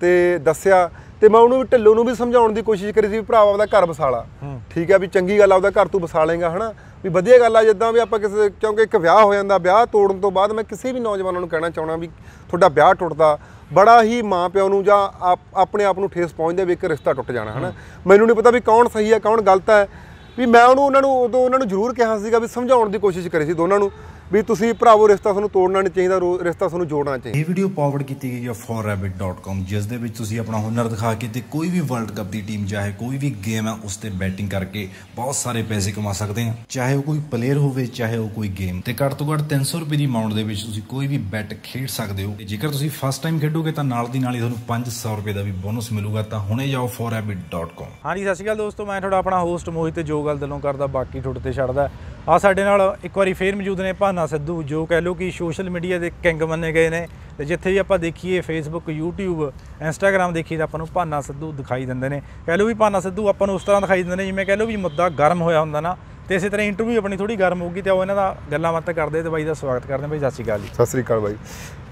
ਤੇ ਦੱਸਿਆ ਤੇ ਮੈਂ ਉਹਨੂੰ ਢਿੱਲੋਂ ਨੂੰ ਵੀ ਸਮਝਾਉਣ ਦੀ ਕੋਸ਼ਿਸ਼ ਕਰੀ ਸੀ ਵੀ ਭਰਾ ਆਪਦਾ ਘਰ ਵਸਾਲਾ। ਠੀਕ ਹੈ ਵੀ ਚੰਗੀ ਗੱਲ ਆ ਆਪਦਾ ਘਰ ਤੂੰ ਵਸਾ ਲੇਗਾ ਹਨਾ? ਵੀ ਵਧੀਆ ਗੱਲ ਆ ਜਿੱਦਾਂ ਵੀ ਆਪਾਂ ਕਿਸੇ ਕਿਉਂਕਿ ਇੱਕ ਵਿਆਹ ਹੋ ਜਾਂਦਾ ਵਿਆਹ ਤੋੜਨ ਤੋਂ ਬਾਅਦ ਮੈਂ ਕਿਸੇ ਵੀ ਨੌਜਵਾਨਾਂ ਨੂੰ ਕਹਿਣਾ ਚਾਹਣਾ ਵੀ ਤੁਹਾਡਾ ਵਿਆਹ ਟੁੱਟਦਾ ਬੜਾ ਹੀ ਮਾਂ ਪਿਓ ਨੂੰ ਜਾਂ ਆਪ- ਆਪਣੇ ਆਪ ਨੂੰ ਠੇਸ ਪਹੁੰਚਦੇ ਵੀ ਇੱਕ ਰਿਸ਼ਤਾ ਟੁੱਟ ਜਾਣਾ ਹਨਾ? ਮੈਨੂੰ ਨਹੀਂ ਪਤਾ ਵੀ ਕੌਣ ਸਹੀ ਹੈ ਕੌਣ ਗਲਤ ਹੈ ਵੀ ਮੈਂ ਉਹਨੂੰ ਉਹਨਾਂ ਨੂੰ ਉਦੋਂ ਉਹਨਾਂ ਨੂੰ ਜ਼ਰੂਰ ਕਿਹਾ ਸੀਗਾ ਵੀ ਸਮਝਾਉਣ ਦੀ ਕੋਸ਼ਿਸ਼ ਕਰੀ ਸੀ ਦੋਨਾਂ ਨੂੰ। ਵੀ ਤੁਸੀਂ ਭਰਾਵੋ ਰਿਸ਼ਤਾ ਤੁਹਾਨੂੰ ਤੋੜਨਾ ਨਹੀਂ ਚਾਹੀਦਾ ਰਿਸ਼ਤਾ ਤੁਹਾਨੂੰ ਜੋੜਨਾ ਚਾਹੀਦਾ। ਇਹ ਵੀਡੀਓ ਪਾਵਰਡ ਕੀਤੀ ਗਈ ਹੈ forrabbit.com ਜਿਸ ਦੇ ਵਿੱਚ ਤੁਸੀਂ ਆਪਣਾ ਹੁਨਰ ਦਿਖਾ ਕੇ ਤੇ ਕੋਈ ਵੀ ਵਰਲਡ ਕੱਪ ਦੀ ਟੀਮ ਚਾਹੇ ਕੋਈ ਵੀ ਗੇਮ ਹੈ ਉਸ ਤੇ ਬੈਟਿੰਗ ਕਰਕੇ ਬਹੁਤ ਸਾਰੇ ਪੈਸੇ ਕਮਾ ਸਕਦੇ ਆ ਚਾਹੇ ਉਹ ਕੋਈ ਪਲੇਅਰ ਹੋਵੇ ਚਾਹੇ ਉਹ ਕੋਈ ਗੇਮ ਤੇ ਘੱਟ ਤੋਂ ਘੱਟ 300 ਰੁਪਏ ਦੀ ਅਮਾਉਂਟ ਦੇ ਵਿੱਚ ਤੁਸੀਂ ਕੋਈ ਵੀ ਬੈਟ ਖੇਡ ਸਕਦੇ ਹੋ। ਤੇ ਜੇਕਰ ਤੁਸੀਂ ਫਸਟ ਟਾਈਮ ਖੇਡੋਗੇ ਤਾਂ ਨਾਲ ਦੀ ਨਾਲ ਹੀ ਤੁਹਾਨੂੰ 500 ਰੁਪਏ ਦਾ ਵੀ ਬੋਨਸ ਮਿਲੂਗਾ। ਤਾਂ ਹੁਣੇ ਜਾਓ forrabbit.com ਹਾਂਜੀ ਸਤਿ ਸ਼੍ਰੀ ਅਕਾਲ ਦੋਸਤੋ ਮੈਂ ਤੁਹਾਡਾ ਆਪਣਾ ਹੋਸਟ ਮੋਹਿਤ ਤੇ ਜੋ ਗੱਲ ਦਿਲੋਂ ਕਰਦਾ ਬਾਕੀ ਤੁਹਾਡੇ ਤੇ ਛੱਡਦਾ। ਆ ਸਾਡੇ ਨਾਲ ਇੱਕ ਵਾਰੀ ਫੇਰ ਮੌਜੂਦ ਨੇ ਭਾਨਾ ਸਿੱਧੂ, ਜੋ ਕਹਿ ਲਓ ਕਿ ਸੋਸ਼ਲ ਮੀਡੀਆ ਦੇ ਕਿੰਗ ਮੰਨੇ ਗਏ ਨੇ। ਤੇ ਜਿੱਥੇ ਵੀ ਆਪਾਂ ਦੇਖੀਏ ਫੇਸਬੁੱਕ YouTube ਇੰਸਟਾਗ੍ਰam ਦੇਖੀਏ ਤਾਂ ਆਪਾਂ ਨੂੰ ਭਾਨਾ ਸਿੱਧੂ ਦਿਖਾਈ ਦਿੰਦੇ ਨੇ। ਕਹਿ ਲਓ ਵੀ ਭਾਨਾ ਸਿੱਧੂ ਆਪਾਂ ਨੂੰ ਉਸ ਤਰ੍ਹਾਂ ਦਿਖਾਈ ਦਿੰਦੇ ਨੇ ਜਿਵੇਂ ਕਹਿ ਲਓ ਵੀ ਮੁੱਦਾ ਗਰਮ ਹੋਇਆ ਹੁੰਦਾ ਨਾ। ਤੇ ਇਸੇ ਤਰ੍ਹਾਂ ਇੰਟਰਵਿਊ ਆਪਣੀ ਥੋੜੀ ਗਰਮ ਹੋਊਗੀ ਤੇ ਉਹ ਇਹਨਾਂ ਦਾ ਗੱਲਾਂ ਬਾਤਾਂ ਕਰਦੇ ਤੇ ਬਾਈ ਦਾ ਸਵਾਗਤ ਕਰਦੇ ਹਾਂ ਬਾਈ, ਸਤਿ ਸ਼੍ਰੀ ਅਕਾਲ ਜੀ। ਸਤਿ ਸ੍ਰੀ ਅਕਾਲ ਬਾਈ।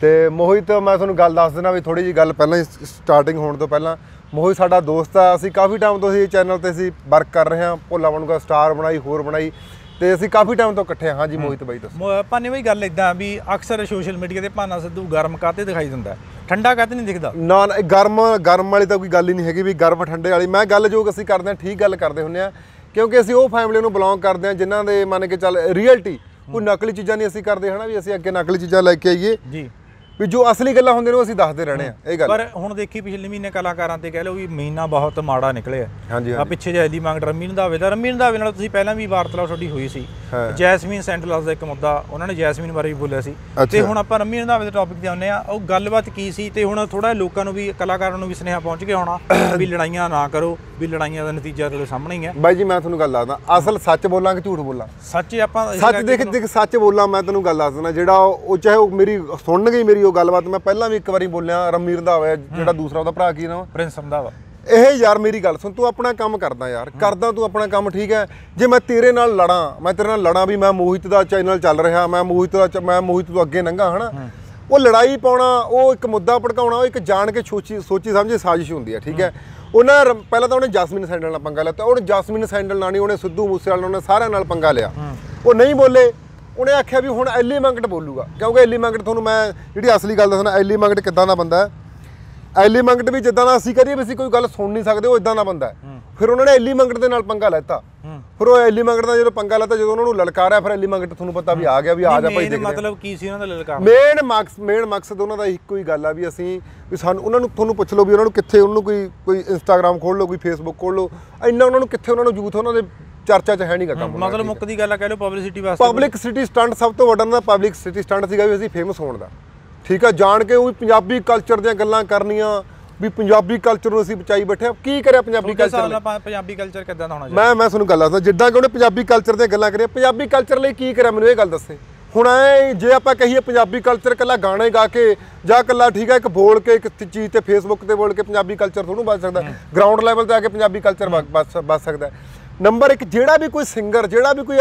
ਤੇ ਮੋਹਿਤ, ਮੈਂ ਤੁਹਾਨੂੰ ਗੱਲ ਦੱਸ ਦਿੰਦਾ ਵੀ ਥੋੜੀ ਜੀ ਗੱਲ ਪਹਿਲਾਂ ਹੀ ਸਟਾਰਟਿੰਗ ਹੋਣ ਤੋਂ ਪਹਿਲਾਂ। ਮੋਹਿਤ, ਸਾਡਾ ਦੋਸਤ ਆ। ਅਸੀਂ ਕਾਫੀ ਟਾਈਮ ਤੋਂ ਅਸੀਂ ਚੈਨਲ ਤੇ ਅਸੀਂ ਵਰਕ ਕਰ ਰਹੇ ਹਾਂ। ਭੋਲਾ ਬਣੂਗਾ ਸਟਾਰ ਬਣਾਈ, ਹੋਰ ਬਣਾਈ। ਤੇ ਅਸੀਂ ਕਾਫੀ ਟਾਈਮ ਤੋਂ ਇਕੱਠੇ ਹਾਂ। ਹਾਂਜੀ ਮੋਹਿਤ ਬਾਈ ਦੱਸੋ। ਭਾਨੇ ਬਾਈ ਗੱਲ ਇਦਾਂ ਵੀ ਅਕਸਰ ਸੋਸ਼ਲ ਮੀਡੀਆ ਤੇ ਭਾਨਾ ਸਿੱਧੂ ਗਰਮ ਕਾਤੇ ਦਿਖਾਈ ਦਿੰਦਾ? ਠੰਡਾ ਕਾਤੇ ਨਹੀਂ ਦਿਖਦਾ? ਨਾ ਨਾ, ਗਰਮ ਗਰਮ ਵਾਲੀ ਤਾਂ ਕੋਈ ਗੱਲ ਹੀ ਨਹੀਂ ਹੈਗੀ ਵੀ ਗਰਮ ਠੰਡੇ ਵਾਲੀ। ਮੈਂ ਗੱਲ ਜੋ ਅਸੀਂ ਕਰਦੇ ਹਾਂ ਠੀਕ ਗੱਲ ਕਰਦੇ ਹੁੰਦੇ ਆ ਕਿਉਂਕਿ ਅਸੀਂ ਉਹ ਫੈਮਿਲੀ ਨੂੰ ਬਿਲੋਂਗ ਕਰਦੇ ਹਾਂ ਜਿਨ੍ਹਾਂ ਦੇ ਮੰਨ ਕੇ ਚੱਲ ਰੀਅਲਟੀ ਕੋਈ ਨਕਲੀ ਚੀਜ਼ਾਂ ਨਹੀਂ ਅਸੀਂ ਕਰਦੇ ਹਨਾ ਵੀ ਅਸੀਂ ਅੱਗੇ ਨਕਲੀ ਚੀਜ਼ਾਂ ਲੈ ਕੇ ਆਈਏ। ਜੀ। ਵੀ ਜੋ ਅਸਲੀ ਗੱਲਾਂ ਹੁੰਦੀਆਂ ਨੇ ਉਹ ਅਸੀਂ ਦੱਸਦੇ ਰਹਿਣੇ ਆ ਇਹ ਗੱਲ। ਪਰ ਹੁਣ ਦੇਖੀ ਪਿਛਲੇ ਮਹੀਨੇ ਕਲਾਕਾਰਾਂ ਤੇ ਕਹਿ ਲਓ ਵੀ ਮਹੀਨਾ ਬਹੁਤ ਮਾੜਾ ਨਿਕਲਿਆ। ਹਾਂਜੀ ਆ ਪਿੱਛੇ ਜੇ ਐਲੀ ਮੰਗ ਰੰਮੀ ਰੰਧਾਵੇ ਦਾ। ਰੰਮੀ ਰੰਧਾਵੇ ਨਾਲ ਤੁਸੀਂ ਪਹਿਲਾਂ ਵੀ ਵਾਰਤਾਲਾਪ ਤੁਹਾਡੀ ਹੋਈ ਸੀ। ਜੈਸਮੀਨ ਸੈਂਟਲਸ ਦਾ ਇੱਕ ਮੁੱਦਾ ਉਹਨਾਂ ਨੇ ਜੈਸਮੀਨ ਬਾਰੇ ਵੀ ਬੋਲਿਆ ਸੀ। ਤੇ। ਹੁਣ ਆਪਾਂ ਰੰਮੀ ਰੰਧਾਵੇ ਦੇ ਟੌਪਿਕ ਤੇ ਆਉਂਦੇ ਆ ਉਹ ਗੱਲਬਾਤ ਕੀ ਸੀ? ਤੇ ਹੁਣ ਥੋੜਾ ਲੋਕਾਂ ਨੂੰ ਵੀ ਕਲਾਕਾਰਾਂ ਨੂੰ ਵੀ ਸੁਨੇਹਾ ਪਹੁੰਚ ਗਿਆ ਹੋਣਾ ਵੀ ਲੜਾਈਆਂ ਨਾ ਕਰੋ ਵੀ ਲੜਾਈਆਂ ਦਾ ਨਤੀਜਾ ਤੁਹਾਡੇ ਸਾਹਮਣੇ ਹੀ ਹੈ। ਬਾਈ ਜੀ ਮੈਂ ਤੁਹਾਨੂੰ ਗੱਲ ਦੱਸਦਾ। ਅਸਲ ਸੱਚ ਬੋਲਾਂ ਕਿ ਝੂਠ ਬੋਲਾਂ? ਸੱਚ ਆਪਾਂ ਸੱਚ ਦੇਖ ਦੇਖ। ਸੱਚ ਬੋਲਾਂ ਮੈਂ ਤੈਨੂੰ ਗੱਲ ਦੱਸ ਦਿੰਦਾ। ਜਿਹੜਾ ਉਹ ਚਾਹੇ ਉਹ ਮੇਰੀ ਸੁਣਨ ਗਈ ਮੇਰੀ ਉਹ ਗੱਲਬਾਤ ਮੈਂ ਪਹਿਲਾਂ ਵੀ ਇੱਕ ਵਾਰੀ ਬੋਲਿਆ ਰਮੀ ਰੰਧਾਵਾ ਜਿਹੜਾ ਦੂਸਰਾ ਉਹਦਾ ਭਰਾ ਕੀ ਨਾਮ? ਪ੍ਰਿੰਸ ਰੰਧਾਵਾ ਇਹ ਯਾਰ ਮੇਰੀ ਗੱਲ ਸੁਣ ਤੂੰ ਆਪਣਾ ਕੰਮ ਕਰਦਾ ਯਾਰ ਕਰਦਾ ਤੂੰ ਆਪਣਾ ਕੰਮ ਠੀਕ ਹੈ? ਜੇ ਮੈਂ ਤੇਰੇ ਨਾਲ ਲੜਾਂ ਮੈਂ ਤੇਰੇ ਨਾਲ ਲੜਾਂ ਵੀ ਮੈਂ ਮੋਹਿਤ ਦਾ ਚੈਨਲ ਚੱਲ ਰਿਹਾ ਮੈਂ ਮੋਹਿਤ ਦਾ ਮੈਂ ਮੋਹਿਤ ਤੋਂ ਅੱਗੇ ਲੰਘਾ ਹਨਾ? ਉਹ ਲੜਾਈ ਪਾਉਣਾ ਉਹ ਇੱਕ ਮੁੱਦਾ ਭੜਕਾਉਣਾ ਉਹ ਇੱਕ ਜਾਣ ਕੇ ਸੋਚੀ ਸੋਚੀ ਸਮਝੀ ਸਾਜ਼ਿਸ਼ ਹੁੰਦੀ ਹੈ ਠੀਕ ਹੈ? ਉਹਨਾਂ ਪਹਿਲਾਂ ਤਾਂ ਉਹਨੇ ਜਸਮੀਨ ਸੈਂਡਲ ਨਾਲ ਪੰਗਾ ਲਿਆ ਤੇ ਉਹਨੇ ਜਸਮੀਨ ਸੈਂਡਲ ਨਾਲ ਨਹੀਂ ਉਹਨੇ ਸਿੱਧੂ ਮੂਸੇਵਾਲੇ ਨਾਲ ਉਹਨੇ ਸਾਰਿਆਂ ਨਾਲ ਪੰਗਾ ਲਿਆ। ਉਹ ਨਹੀਂ ਬੋਲੇ ਉਹਨੇ ਆਖਿਆ ਵੀ ਹੁਣ ਐਲੀ ਮੰਗਟ ਬੋਲੂਗਾ ਕਿਉਂਕਿ ਐਲੀ ਮੰਗਟ ਤੁਹਾਨੂੰ ਮੈਂ ਜਿਹੜੀ ਅਸਲੀ ਗੱਲ ਦੱਸਣਾ ਐਲੀ ਮੰਗਟ ਕਿੱਦਾਂ ਦਾ ਬੰਦਾ ਹੈ? ਐਲੀ ਮੰਗਟ ਵੀ ਜਿੱਦਾਂ ਦਾ ਅਸੀਂ ਕਰੀਏ ਵੀ ਅਸੀਂ ਕੋਈ ਗੱਲ ਸੁਣ ਨਹੀਂ ਸਕਦੇ ਉਹ ਇਦਾਂ ਦਾ ਬੰਦਾ ਹੈ। ਫਿਰ ਉਹਨਾਂ ਨੇ ਐਲੀ ਮੰਗਟ ਦੇ ਨਾਲ ਪੰਗਾ ਲੈਤਾ। ਫਿਰ ਉਹ ਐਲੀ ਮੰਗਟ ਦਾ ਜਦੋਂ ਪੰਗਾ ਲੈਤਾ ਜਦੋਂ ਉਹਨਾਂ ਨੂੰ ਲਲਕਾਰਿਆ ਫਿਰ ਐਲੀ ਮੰਗਟ ਤੁਹਾਨੂੰ ਪਤਾ ਵੀ ਆ ਗਿਆ ਵੀ ਆ ਜਾ ਭਾਈ ਮਤਲਬ ਕੀ ਸੀ ਉਹਨਾਂ ਦਾ ਲਲਕਾਰ ਮੇਨ ਮਕਸਦ ਮੇਨ ਮਕਸਦ ਉਹਨਾਂ ਦਾ ਇੱਕੋ ਹੀ ਗੱਲ ਆ ਵੀ ਅਸੀਂ ਵੀ ਸਾਨੂੰ ਉਹਨਾਂ ਨੂੰ ਤੁਹਾਨੂੰ ਪੁੱਛ ਲਓ ਵੀ ਉਹਨਾਂ ਨੂੰ ਕਿੱਥੇ ਉਹਨਾਂ ਨੂੰ ਕੋਈ ਕੋਈ ਇੰਸਟਾਗ੍ਰam ਖੋਲ ਲਓ ਕੋਈ ਫੇਸਬੁੱਕ ਖੋਲ ਲਓ ਇੰਨਾ ਉਹਨਾਂ ਨੂੰ ਕਿੱਥੇ ਉਹਨਾਂ ਨੂੰ ਯੂਥ ਉਹਨਾਂ ਦੇ ਚਰਚਾ 'ਚ ਹੈ ਨਹੀਂਗਾ ਕੰਮ ਮਤਲਬ ਮੁੱਕਦੀ ਗੱਲ ਆ ਕਹਿ ਲਓ ਪਬਲਿਸਿਟੀ ਵਾਸਤੇ ਪਬਲਿਕ ਸਿਟੀ ਸਟੰਟ ਸਭ ਤੋਂ ਵੱਡਾ ਨਾ ਪਬਲਿਕ ਸਿਟੀ ਸਟੰਟ ਸੀਗਾ ਵੀ ਅਸੀਂ ਫੇਮਸ ਹੋਣ ਦਾ। ਠੀਕ ਆ ਜਾਣ ਕੇ ਉਹ ਵੀ ਪੰਜਾਬੀ ਕਲਚਰ ਦੀਆਂ ਗੱਲਾਂ ਕਰਨੀਆਂ ਵੀ ਪੰਜਾਬੀ ਕਲਚਰ ਨੂੰ ਅਸੀਂ ਬਚਾਈ ਬੈਠੇ ਆ ਕੀ ਕਰਿਆ ਪੰਜਾਬੀ ਕਲਚਰ ਪੰ- ਪੰਜਾਬੀ ਕਲਚਰ ਕਿੱਦਾਂ ਦਾ ਹੋਣਾ ਚਾਹੀਦਾ? ਮੈਂ ਮੈਂ ਤੁਹਾਨੂੰ ਗੱਲ ਦੱਸਦਾ ਜਿੱਦਾਂ ਕਿ ਉਹਨੇ ਪੰਜਾਬੀ ਕਲਚਰ ਦੀਆਂ ਗੱਲਾਂ ਕਰੀਆਂ ਪੰਜਾਬੀ ਕਲਚਰ ਲਈ ਕੀ ਕਰਿਆ ਮੈਨੂੰ ਇਹ ਗੱਲ ਦੱਸੇ। ਹੁਣ ਐ ਜੇ ਆਪਾਂ ਕਹੀਏ ਪੰਜਾਬੀ ਕਲਚਰ ਕੱਲਾ ਗਾਣੇ ਗਾ ਕੇ ਜਾਂ ਕੱਲਾ ਠੀਕ ਹੈ ਇੱਕ ਬੋਲ ਕੇ ਇੱਕ ਚੀਜ਼ ਤੇ ਫੇਸਬੁੱਕ ਤੇ ਬੋਲ ਕੇ ਪੰਜਾਬੀ ਕਲਚਰ ਥੋੜੂ ਬਚ ਸਕਦਾ। ਗਰਾਊਂਡ ਲੈਵਲ ਤੇ ਆ ਕੇ ਪੰਜਾਬੀ ਕਲਚਰ ਬਚ ਬਚ ਸਕਦਾ। ਨੰਬਰ 1 ਜਿਹੜਾ ਵੀ ਕੋਈ ਸਿੰਗਰ ਜਿਹੜਾ ਵੀ ਕੋਈ